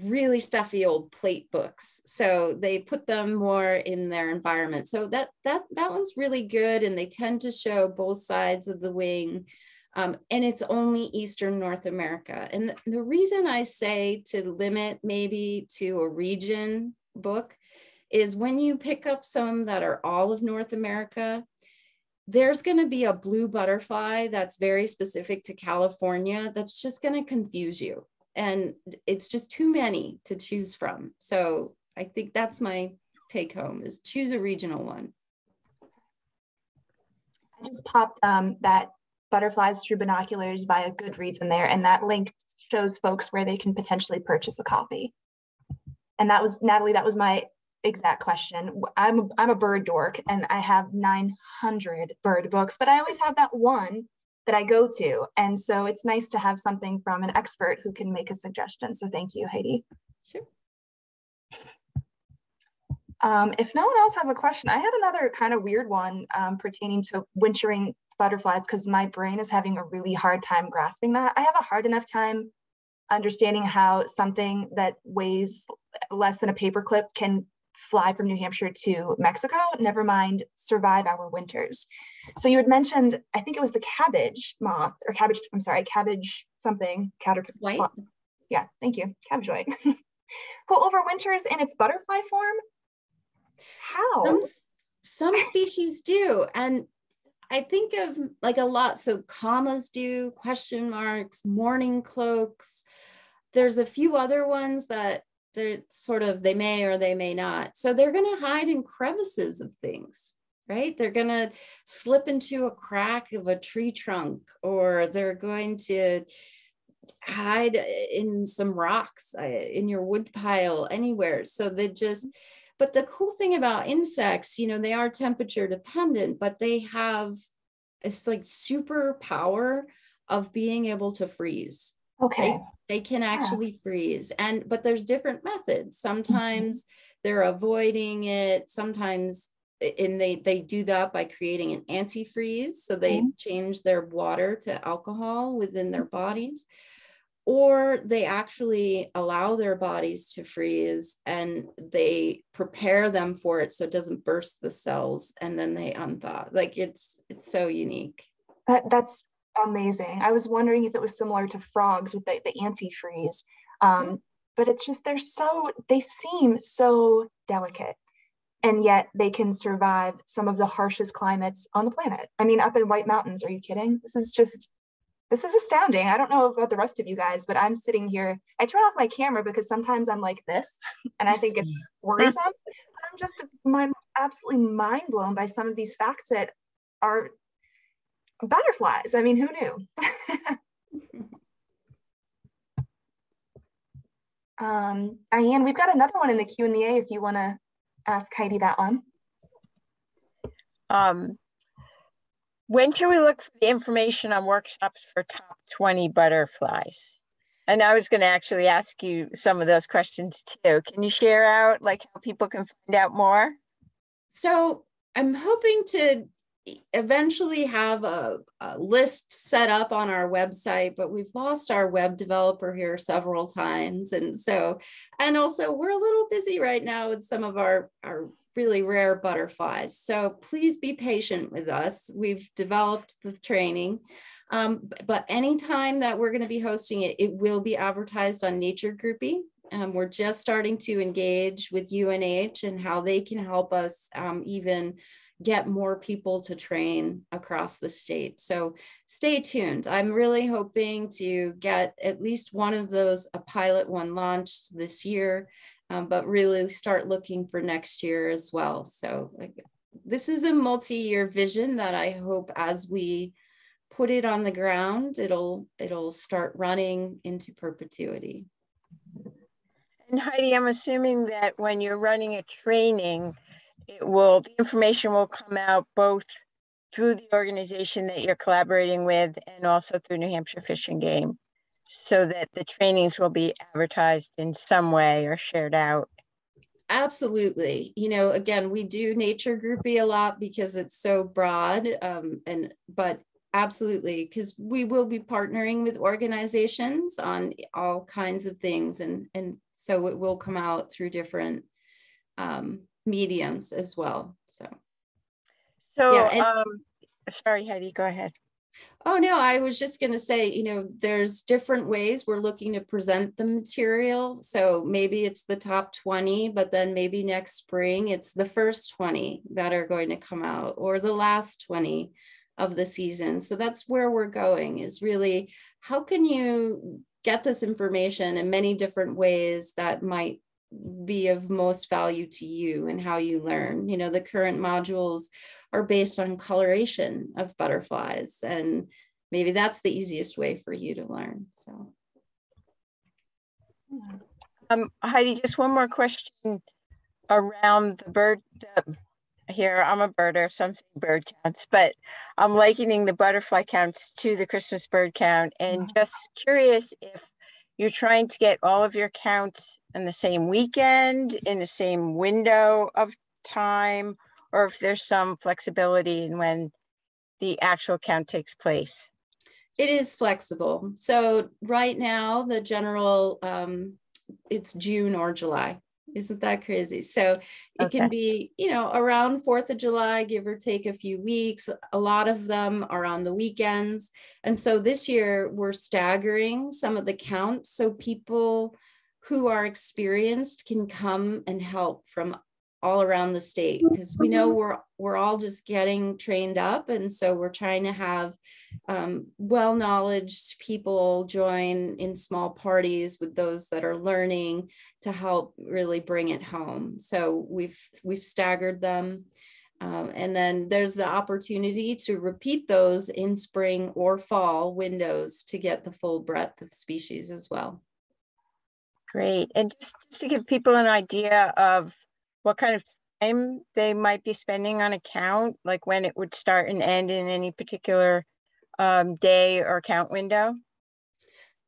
really stuffy old plate books. So they put them more in their environment. So that that that one's really good, and they tend to show both sides of the wing. Um, and it's only Eastern North America. And the, the reason I say to limit maybe to a region book is when you pick up some that are all of North America, there's going to be a blue butterfly that's very specific to California that's just going to confuse you. And it's just too many to choose from. So I think that's my take home is choose a regional one. I just popped um, that butterflies through binoculars by a Goodreads in there, and that link shows folks where they can potentially purchase a copy. And that was, Natalie, that was my exact question. I'm, I'm a bird dork and I have 900 bird books, but I always have that one that I go to. And so it's nice to have something from an expert who can make a suggestion. So thank you, Heidi. Sure. Um, if no one else has a question, I had another kind of weird one um, pertaining to wintering butterflies because my brain is having a really hard time grasping that. I have a hard enough time understanding how something that weighs less than a paperclip can fly from New Hampshire to Mexico, never mind survive our winters. So you had mentioned, I think it was the cabbage moth or cabbage, I'm sorry, cabbage something, caterpillar. White. Yeah, thank you, cabbage white. Who overwinters in its butterfly form? How? Some, some species do. And I think of like a lot. So commas do, question marks, mourning cloaks. There's a few other ones that they're sort of, they may or they may not. So they're going to hide in crevices of things, right? They're going to slip into a crack of a tree trunk or they're going to hide in some rocks uh, in your wood pile anywhere. So they just, but the cool thing about insects, you know, they are temperature dependent, but they have it's like superpower of being able to freeze. Okay. Right? They can actually yeah. freeze. And but there's different methods. Sometimes mm-hmm. they're avoiding it. Sometimes and they they do that by creating an antifreeze. So they mm-hmm. change their water to alcohol within their bodies or they actually allow their bodies to freeze and they prepare them for it so it doesn't burst the cells and then they unthaw like it's it's so unique that, that's amazing i was wondering if it was similar to frogs with the, the antifreeze um, but it's just they're so they seem so delicate and yet they can survive some of the harshest climates on the planet i mean up in white mountains are you kidding this is just this is astounding. I don't know about the rest of you guys, but I'm sitting here. I turn off my camera because sometimes I'm like this and I think it's worrisome. I'm just my absolutely mind blown by some of these facts that are butterflies. I mean, who knew? um, Diane, we've got another one in the Q&A if you want to ask Heidi that one. Um, when should we look for the information on workshops for top 20 butterflies? And I was going to actually ask you some of those questions too. Can you share out like how people can find out more? So I'm hoping to eventually have a, a, list set up on our website, but we've lost our web developer here several times. And so, and also we're a little busy right now with some of our, our really rare butterflies. So please be patient with us. We've developed the training, um, but anytime that we're going to be hosting it, it will be advertised on Nature Groupie. Um, we're just starting to engage with UNH and how they can help us um, even get more people to train across the state. So stay tuned. I'm really hoping to get at least one of those, a pilot one launched this year um, but really start looking for next year as well. So like, this is a multi-year vision that I hope as we put it on the ground, it'll it'll start running into perpetuity. And Heidi, I'm assuming that when you're running a training, it will the information will come out both through the organization that you're collaborating with and also through New Hampshire Fish and Game so that the trainings will be advertised in some way or shared out? Absolutely. You know, again, we do nature groupie a lot because it's so broad. Um, and but absolutely, because we will be partnering with organizations on all kinds of things. And and so it will come out through different um, mediums as well. So so yeah, and, um sorry, Heidi, go ahead. Oh, no, I was just going to say, you know, there's different ways we're looking to present the material. So maybe it's the top 20, but then maybe next spring it's the first 20 that are going to come out or the last 20 of the season. So that's where we're going is really how can you get this information in many different ways that might be of most value to you and how you learn. You know, the current modules are based on coloration of butterflies, and maybe that's the easiest way for you to learn. So. Um, Heidi, just one more question around the bird. The, here, I'm a birder, so I'm saying bird counts, but I'm likening the butterfly counts to the Christmas bird count, and mm-hmm. just curious if you're trying to get all of your counts in the same weekend, in the same window of time, or if there's some flexibility in when the actual count takes place. It is flexible. So right now, the general, um, it's June or July. Isn't that crazy? So it okay. can be, you know, around 4th of July, give or take a few weeks. A lot of them are on the weekends. And so this year we're staggering some of the counts so people who are experienced can come and help from all around the state. Because we know mm-hmm. we're we're all just getting trained up and so we're trying to have um, well knowledge people join in small parties with those that are learning to help really bring it home. So we've we've staggered them um, and then there's the opportunity to repeat those in spring or fall windows to get the full breadth of species as well great and just, just to give people an idea of what kind of time they might be spending on a count, like when it would start and end in any particular um, day or count window?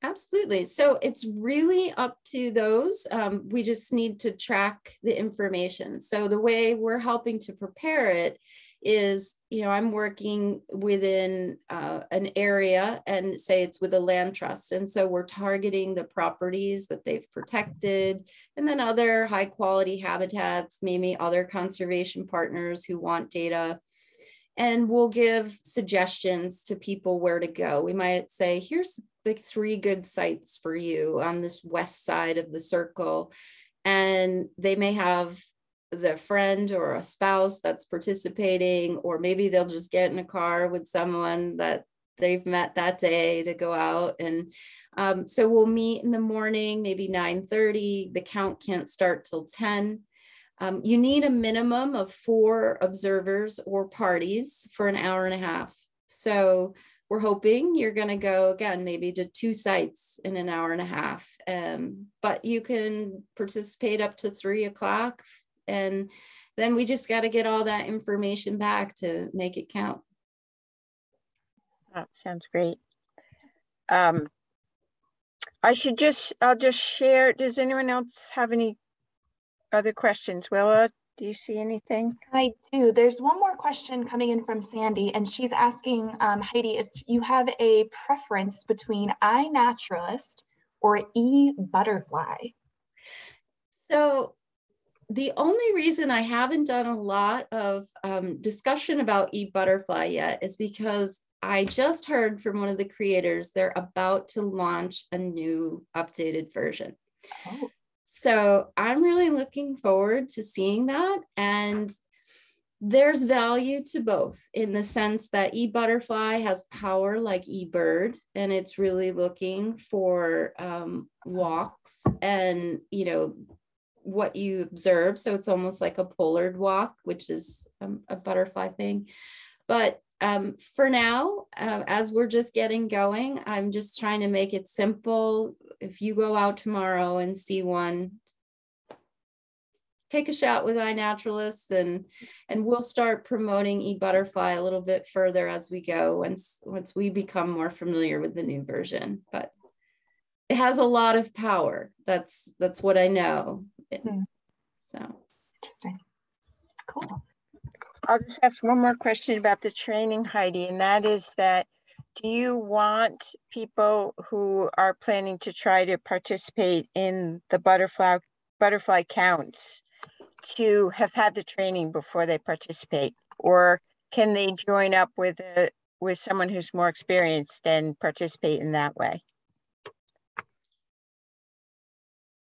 Absolutely. So it's really up to those. Um, we just need to track the information. So the way we're helping to prepare it is, you know, I'm working within uh, an area and say it's with a land trust. And so we're targeting the properties that they've protected and then other high quality habitats, maybe other conservation partners who want data and we'll give suggestions to people where to go. We might say, here's the three good sites for you on this west side of the circle. And they may have the friend or a spouse that's participating, or maybe they'll just get in a car with someone that they've met that day to go out. And um, so we'll meet in the morning, maybe 9:30. The count can't start till 10. Um, you need a minimum of four observers or parties for an hour and a half. So we're hoping you're going to go again, maybe to two sites in an hour and a half. Um, but you can participate up to three o'clock. And then we just got to get all that information back to make it count. That sounds great. Um, I should just, I'll just share. Does anyone else have any other questions? Willa, do you see anything? I do. There's one more question coming in from Sandy, and she's asking um, Heidi if you have a preference between iNaturalist or eButterfly. So the only reason I haven't done a lot of um, discussion about eButterfly yet is because I just heard from one of the creators they're about to launch a new updated version. Oh. So I'm really looking forward to seeing that. And there's value to both in the sense that eButterfly has power like eBird, and it's really looking for um, walks and, you know, what you observe. So it's almost like a Pollard walk, which is um, a butterfly thing. But um, for now, uh, as we're just getting going, I'm just trying to make it simple. If you go out tomorrow and see one, take a shot with iNaturalist and and we'll start promoting eButterfly a little bit further as we go once once we become more familiar with the new version. But it has a lot of power. That's that's what I know. Mm. So interesting. Cool. I'll just ask one more question about the training, Heidi, and that is that do you want people who are planning to try to participate in the butterfly butterfly counts to have had the training before they participate or can they join up with a with someone who's more experienced and participate in that way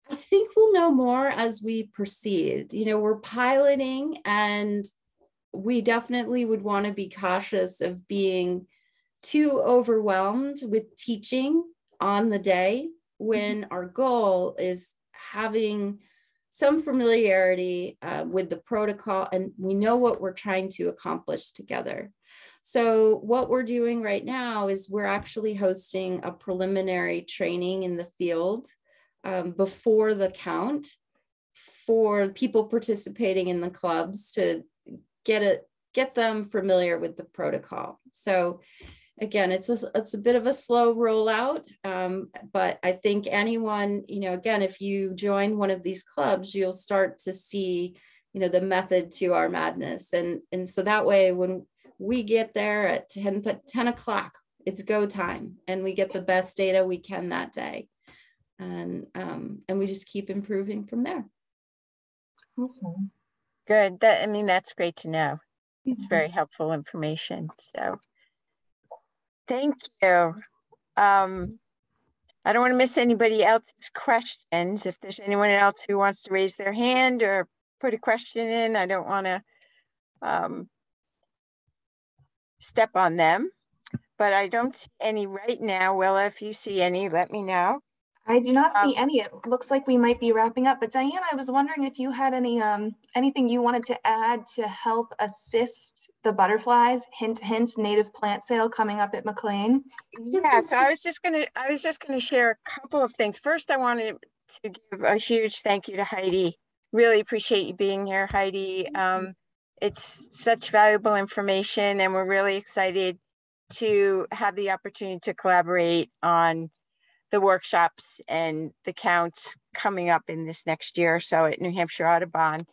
I think we'll know more as we proceed. You know, we're piloting and we definitely would want to be cautious of being too overwhelmed with teaching on the day when mm-hmm. our goal is having some familiarity uh, with the protocol and we know what we're trying to accomplish together. So what we're doing right now is we're actually hosting a preliminary training in the field um, before the count for people participating in the clubs to get it get them familiar with the protocol. So again, it's a, it's a bit of a slow rollout, um, but I think anyone, you know, again, if you join one of these clubs, you'll start to see, you know, the method to our madness. And, and so that way, when we get there at 10, 10 o'clock, it's go time and we get the best data we can that day. And, um, and we just keep improving from there. Awesome. Good. That, I mean, that's great to know. It's very helpful information. So thank you. Um, I don't want to miss anybody else's questions. If there's anyone else who wants to raise their hand or put a question in, I don't want to um, step on them, but I don't see any right now. Well, if you see any, let me know. I do not see um, any. It looks like we might be wrapping up. But Diane, I was wondering if you had any um, anything you wanted to add to help assist the butterflies. Hint, hint. Native plant sale coming up at McLane. Yeah. So I was just gonna I was just gonna share a couple of things. First, I wanted to give a huge thank you to Heidi. Really appreciate you being here, Heidi. Um, it's such valuable information, and we're really excited to have the opportunity to collaborate on the workshops and the counts coming up in this next year or so at New Hampshire Audubon.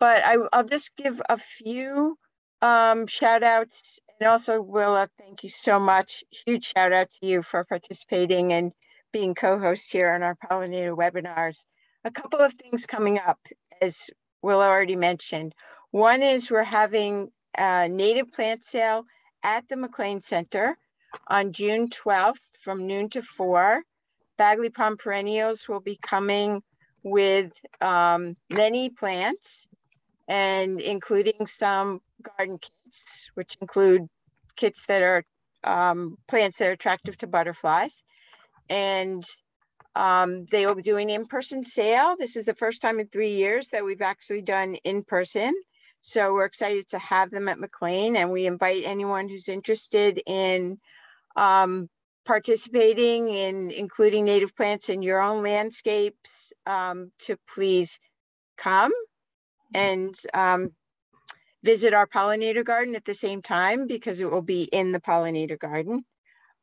But I, will just give a few um, shout outs and also Willa, thank you so much. Huge shout out to you for participating and being co-host here on our pollinator webinars. A couple of things coming up, as Willa already mentioned. One is we're having a native plant sale at the McLane Center on June 12th from noon to 4. Bagley Pond Perennials will be coming with um, many plants and including some garden kits, which include kits that are um, plants that are attractive to butterflies. And um, they will be doing in-person sale. This is the first time in three years that we've actually done in-person. So we're excited to have them at McLane and we invite anyone who's interested in um, participating in including native plants in your own landscapes um, to please come and um, visit our pollinator garden at the same time because it will be in the pollinator garden.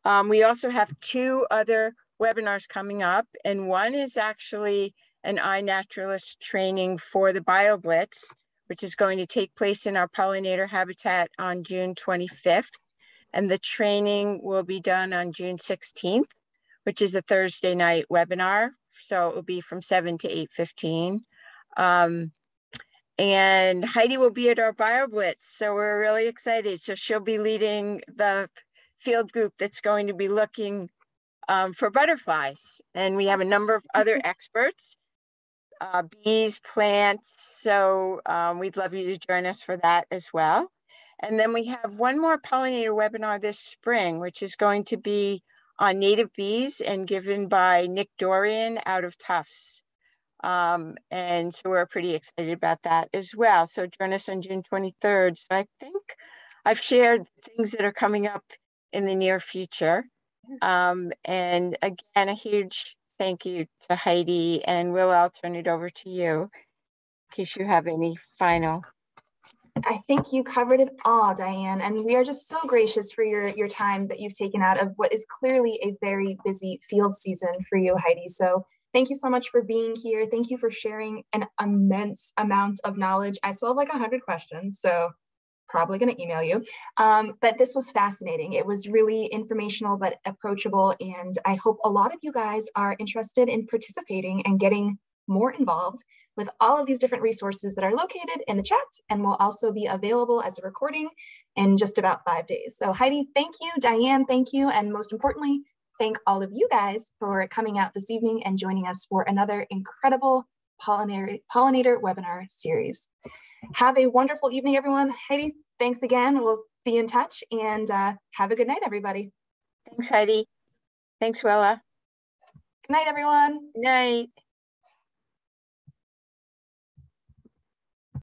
Um, we also have two other webinars coming up and one is actually an iNaturalist training for the BioBlitz, which is going to take place in our pollinator habitat on June 25th and the training will be done on June 16th, which is a Thursday night webinar. So it will be from 7 to 8.15. Um, and Heidi will be at our BioBlitz. So we're really excited. So she'll be leading the field group that's going to be looking um, for butterflies. And we have a number of other experts, uh, bees, plants. So um, we'd love you to join us for that as well. And then we have one more pollinator webinar this spring, which is going to be on native bees and given by Nick Dorian out of Tufts. Um, and so we're pretty excited about that as well. So join us on June 23rd. So I think I've shared things that are coming up in the near future. Um, and again, a huge thank you to Heidi and Will, I'll turn it over to you in case you have any final I think you covered it all, Diane, and we are just so gracious for your, your time that you've taken out of what is clearly a very busy field season for you, Heidi. So thank you so much for being here. Thank you for sharing an immense amount of knowledge. I still have like 100 questions, so probably going to email you. Um, but this was fascinating. It was really informational but approachable, and I hope a lot of you guys are interested in participating and getting more involved with all of these different resources that are located in the chat and will also be available as a recording in just about five days. So Heidi, thank you. Diane, thank you. And most importantly, thank all of you guys for coming out this evening and joining us for another incredible pollinator, pollinator webinar series. Have a wonderful evening, everyone. Heidi, thanks again. We'll be in touch and uh, have a good night, everybody. Thanks, Heidi. Thanks, Willa. Good night, everyone. Good night.